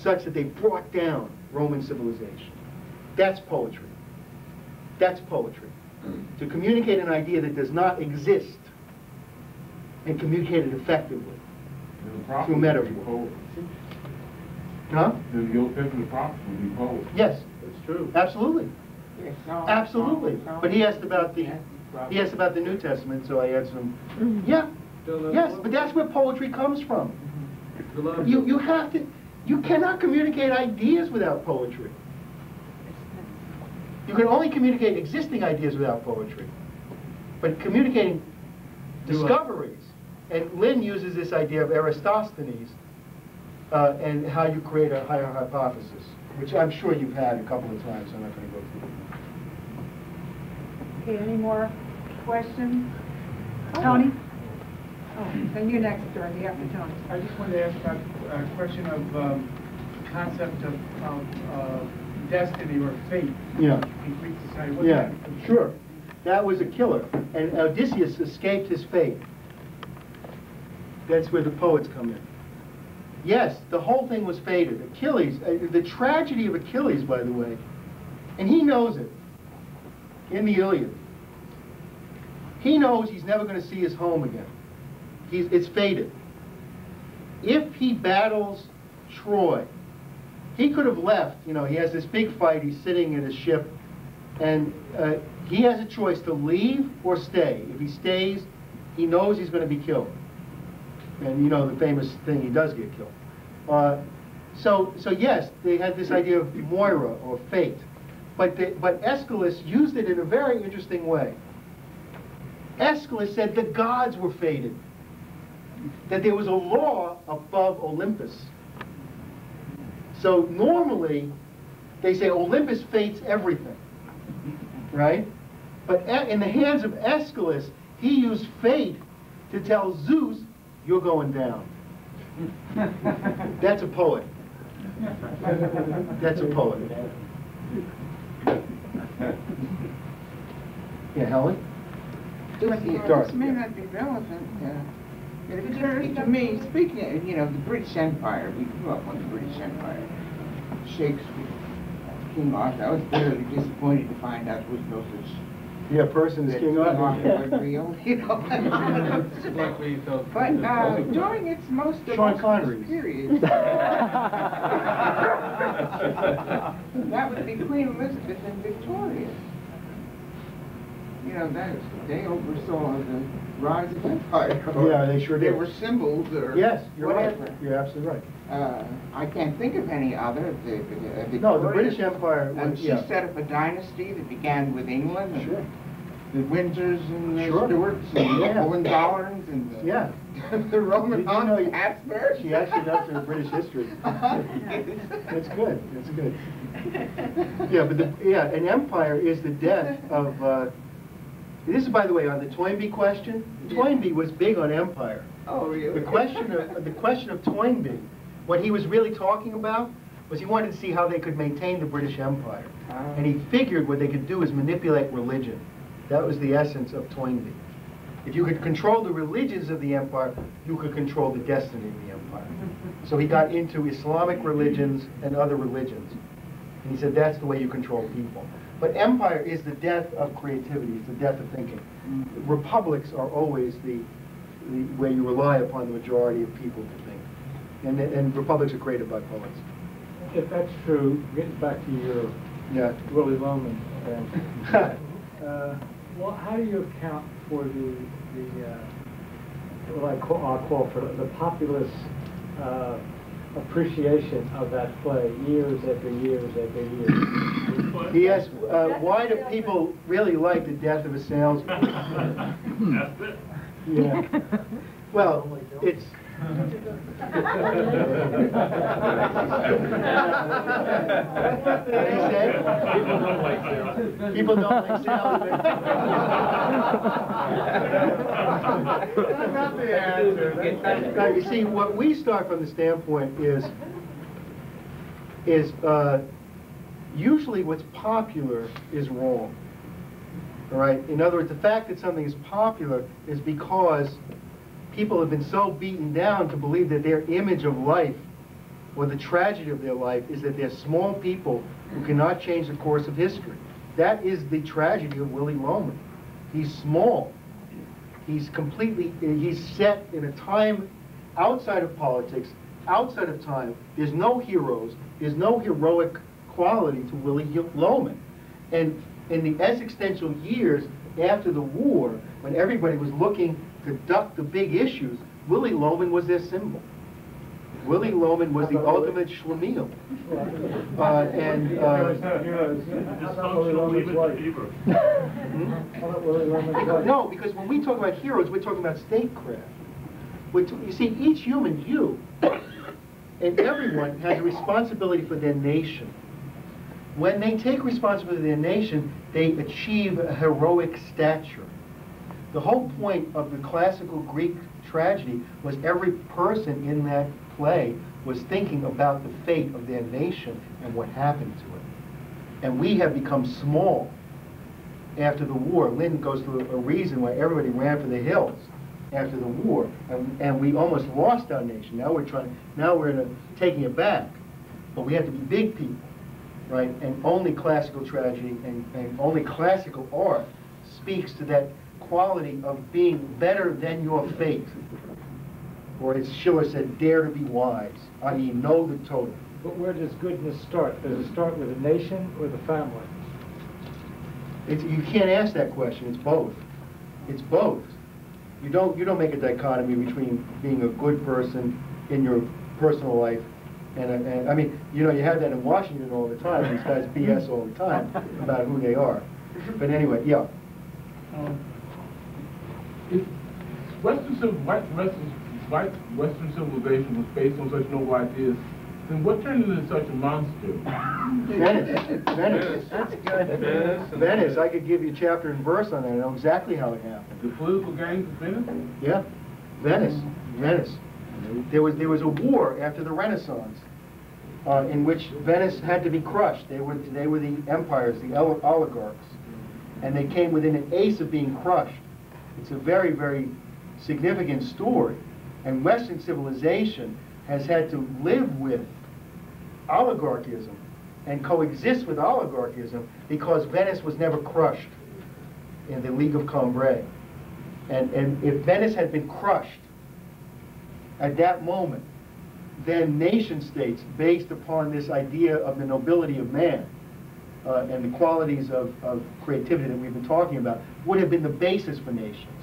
such that they brought down Roman civilization. That's poetry. That's poetry. To communicate an idea that does not exist and communicate it effectively. Through would be metaphor. poets. Huh? The the Old Testament prophets would be poets. Yes, That's true. absolutely, Yes, no, absolutely. no, But he asked about the, he asked about the New Testament, so I answered him, yeah, Still, uh, yes, but that's where poetry comes from. the love- You, you have to, you cannot communicate ideas without poetry. You can only communicate existing ideas without poetry. But communicating discoveries, and Lyn uses this idea of Aristophanes, uh, and how you create a higher hypothesis, which I'm sure you've had a couple of times, I'm not gonna go through. Okay, any more questions? Tony? Oh, then you're next, Dorothy, after Tony. I just wanted to ask about a question of um, concept of, of uh, destiny or fate Yeah. in Greek society. What's Yeah, that? sure. That was a killer, and Odysseus escaped his fate. That's where the poets come in. Yes, the whole thing was fated. Achilles, uh, the tragedy of Achilles, by the way, and he knows it in the Iliad. He knows he's never going to see his home again. He's, it's fated. If he battles Troy, he could have left. You know, he has this big fight. He's sitting in his ship, and uh, he has a choice to leave or stay. If he stays, he knows he's going to be killed. And you know the famous thing, he does get killed. Uh, so, so yes, they had this idea of Moira or fate, but but Aeschylus used it in a very interesting way. Aeschylus said the gods were fated, that there was a law above Olympus. So normally, they say Olympus fates everything, right? But in the hands of Aeschylus, he used fate to tell Zeus, you're going down. That's a poet. That's a poet. Yeah, Helen? This, Dorothy, this may not be relevant, uh, it occurs to me, speaking of, you know, the British Empire, we grew up on the British Empire. Shakespeare, King Arthur, I was bitterly disappointed to find out there was no such, Yeah, person is King King Arthur Arthur. was real, you know? Like we felt- But, uh, during its most Sean Connery. period, that would be Queen Elizabeth and Victoria. You know, that, they oversaw the rise of empire. Yeah, they sure They did. were symbols or Yes, you're right. whatever. You're absolutely right. Uh, I can't think of any other, the, the, uh, Victoria. No, the British Empire And was, she yeah. set up a dynasty that began with England. and Sure. The Windsors and the Sure. Stuarts and the Yeah. Hohenzollerns and the. Yeah. The Roman you know you- Habsburgs. She actually knows her British history. That's good, that's good. Yeah, but the, yeah, an empire is the death of, uh, this is, by the way, on the Toynbee question. Toynbee was big on empire. Oh, really? The question of, the question of Toynbee, what he was really talking about was he wanted to see how they could maintain the British Empire. Ah. And he figured what they could do is manipulate religion. That was the essence of Toynbee. If you could control the religions of the empire, you could control the destiny of the empire. So he got into Islamic religions and other religions. And he said that's the way you control people. But empire is the death of creativity, it's the death of thinking. Republics are always the, the where you rely upon the majority of people to think. And, and republics are created by poets. If that's true, getting back to your Yeah. Willy Loman uh, well, how do you account for the, the, uh, what I call, I'll call for the populace, uh, appreciation of that play, years after years after years? He asked, uh, why do people really like the death of a salesman? That's it. Yeah. Well, it's, What he said? People don't like Sal. People don't like Sal. That's not the answer. Now, you see, what we start from the standpoint is, is, uh, usually what's popular is wrong. All right? In other words, the fact that something is popular is because people have been so beaten down to believe that their image of life or the tragedy of their life is that they're small people who cannot change the course of history. That is the tragedy of Willy Loman. He's small. He's completely, he's set in a time outside of politics, outside of time. There's no heroes. There's no heroic quality to Willy Loman. And in the existential years after the war, when everybody was looking to duck the big issues, Willy Loman was their symbol. Willy Loman was the ultimate schlemiel. Uh, and, uh, Dysfunctional, leave it to Beaver. Because- No, because when we talk about heroes, we're talking about statecraft. We're You see, each human, you, and everyone has a responsibility for their nation. When they take responsibility for their nation, they achieve a heroic stature. The whole point of the classical Greek tragedy was every person in that play was thinking about the fate of their nation and what happened to it. And we have become small after the war. Lyn goes through a reason why everybody ran for the hills after the war, and, and we almost lost our nation. Now we're trying. Now we're a, taking it back, but we have to be big people, right? And only classical tragedy and, and only classical art speaks to that quality of being better than your fate. Or as Schiller said, dare to be wise, i.e., know the total. But where does goodness start? Does it start with a nation or the family? It's, you can't ask that question. It's both. It's both. You don't you don't make a dichotomy between being a good person in your personal life and, and I mean you know you have that in Washington all the time. These guys BS all the time about who they are. But anyway, yeah. Um, If Western civ, white Western, white Western civilization was based on such noble ideas, then what turned it into such a monster? Venice. Venice. That's good. Venice Venice. I could give you chapter and verse on that. I know exactly how it happened. The political gangs of Venice? Yeah, Venice, Venice. There was, there was a war after the Renaissance, uh, in which Venice had to be crushed. They were, they were the empires, the oli- oligarchs, and they came within an ace of being crushed. It's a very, very significant story. And Western civilization has had to live with oligarchism and coexist with oligarchism because Venice was never crushed in the League of Cambrai. And, and if Venice had been crushed at that moment, then nation states, based upon this idea of the nobility of man uh, and the qualities of, of creativity that we've been talking about, would have been the basis for nations.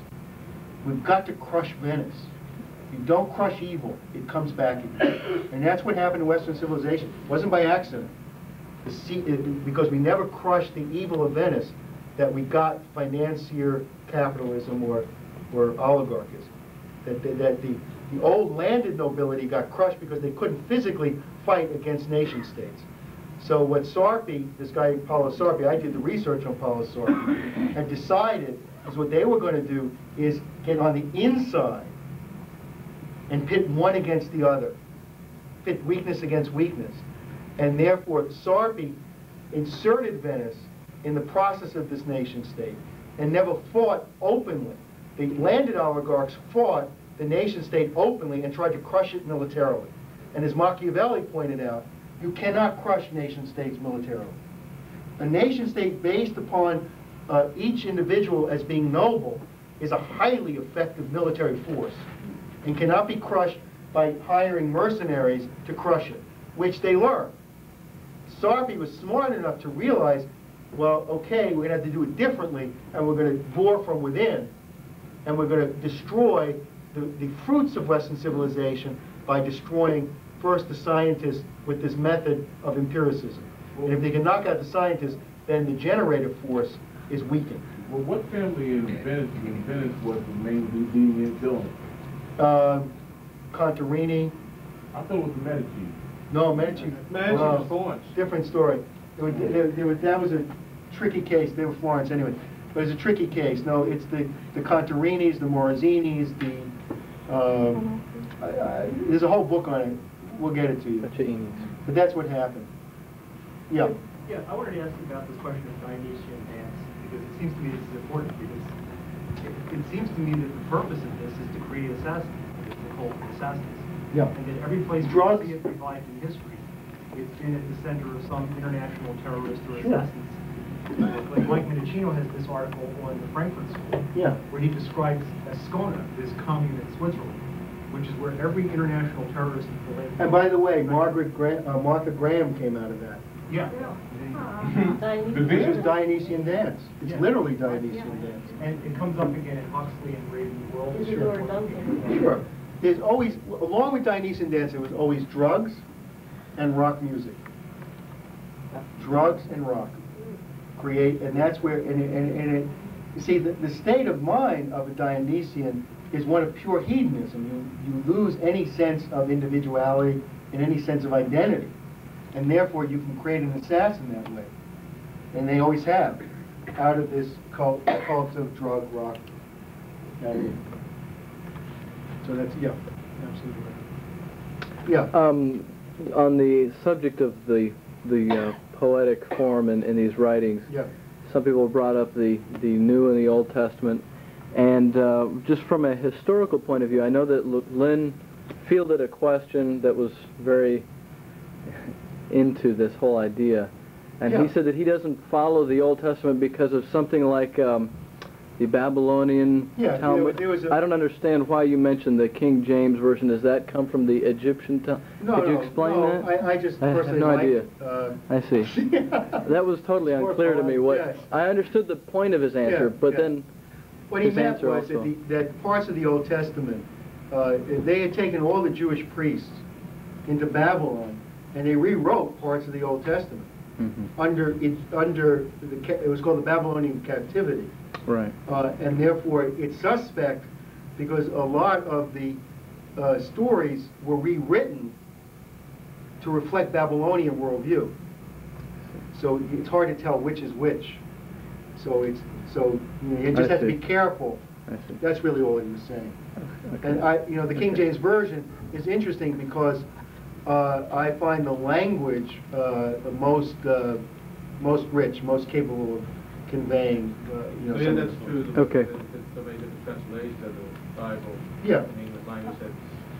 We've got to crush Venice. You don't crush evil, it comes back again. And that's what happened to Western civilization. It wasn't by accident. See, it, uh, because we never crushed the evil of Venice, that we got financier capitalism or, or oligarchism. That, that, that the, the old landed nobility got crushed because they couldn't physically fight against nation states. So what Sarpi, this guy Paolo Sarpi, I did the research on Paolo Sarpi, had decided is what they were going to do is get on the inside and pit one against the other, pit weakness against weakness. And therefore, Sarpi inserted Venice in the process of this nation state and never fought openly. The landed oligarchs fought the nation state openly and tried to crush it militarily. And as Machiavelli pointed out, you cannot crush nation states militarily. A nation state based upon uh, each individual as being noble is a highly effective military force and cannot be crushed by hiring mercenaries to crush it, which they learned. Sarpi was smart enough to realize, well, okay, we're going to have to do it differently, and we're going to bore from within, and we're going to destroy the, the fruits of Western civilization by destroying first the scientists with this method of empiricism. And if they can knock out the scientists, then the generative force is weakened. Well, what family in Venice, in Venice was the main leading in villain? Um, Contarini. I thought it was the Medici. No, Medici. Medici uh, was Florence. Different story. It was, there, there was, that was a tricky case, they were Florence anyway. But it's a tricky case. No, it's the, the Contarinis, the Morosinis, the, um, I, I, there's a whole book on it. We'll get it to you. Chiinis. But that's what happened. Yeah. Yeah, I wanted to ask you about this question of Dionysian dance, because it seems to me this is important, because it, it seems to me that the purpose of this is to create assassins, it's the cult of assassins. Yeah. And that every place Drugs. we see it revived in history, it's been at the center of some international terrorist or Sure. assassins. Like Mike Minnicino has this article on the Frankfurt School. Yeah. Where he describes Ascona, this commune in Switzerland, which is where every international terrorist related. And by the way, Margaret Gra- uh, Martha Graham came out of that. Yeah. The This is? Dionysian dance. It's Yeah. literally Dionysian dance. And it comes up again in Huxley and Brave New World. Isadora Duncan. Sure. There's always, along with Dionysian dance, there was always drugs and rock music. Drugs and rock create, and that's where, and, it- and, and it, you see, the, the state of mind of a Dionysian is one of pure hedonism. You, you lose any sense of individuality and any sense of identity. And therefore, you can create an assassin that way. And they always have, out of this cult, cult of drug, rock. So that's, yeah, absolutely right. Yeah. Um, on the subject of the, the uh, poetic form in, in these writings, Yeah. some people brought up the, the New and the Old Testament. And uh, just from a historical point of view, I know that Lyn fielded a question that was very into this whole idea. And Yeah. he said that he doesn't follow the Old Testament because of something like um, the Babylonian Yeah, Talmud. there was I don't understand why you mentioned the King James Version. Does that come from the Egyptian Talmud? No, Could you explain no, that? I, I just I have no idea. uh, I see. That was totally unclear to me. What yes. I understood the point of his answer, Yeah, but yeah. then What he his meant answer was that, the, that parts of the Old Testament, uh, they had taken all the Jewish priests into Babylon, and they rewrote parts of the Old Testament Mhm. under it under the it was called the Babylonian captivity, right. uh, and therefore it's suspect because a lot of the uh, stories were rewritten to reflect Babylonian worldview. So it's hard to tell which is which. So it's so you, know, you just I have to be careful. I see. That's really all he was saying. Okay. And I, you know, the King Okay. James Version is interesting because uh, I find the language uh, the most, uh, most rich, most capable of conveying, uh, you know. Yeah, some of that's the- true. The- Okay. the- the- So many different translations of the Bible. Yeah. In English language that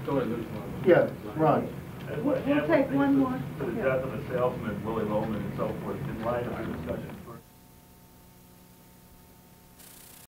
totally lose one. Yeah, right. And We'll- what we'll happened take to one the- more. To the Yeah. death of a salesman, Willy Loman and so forth, in light of our discussion.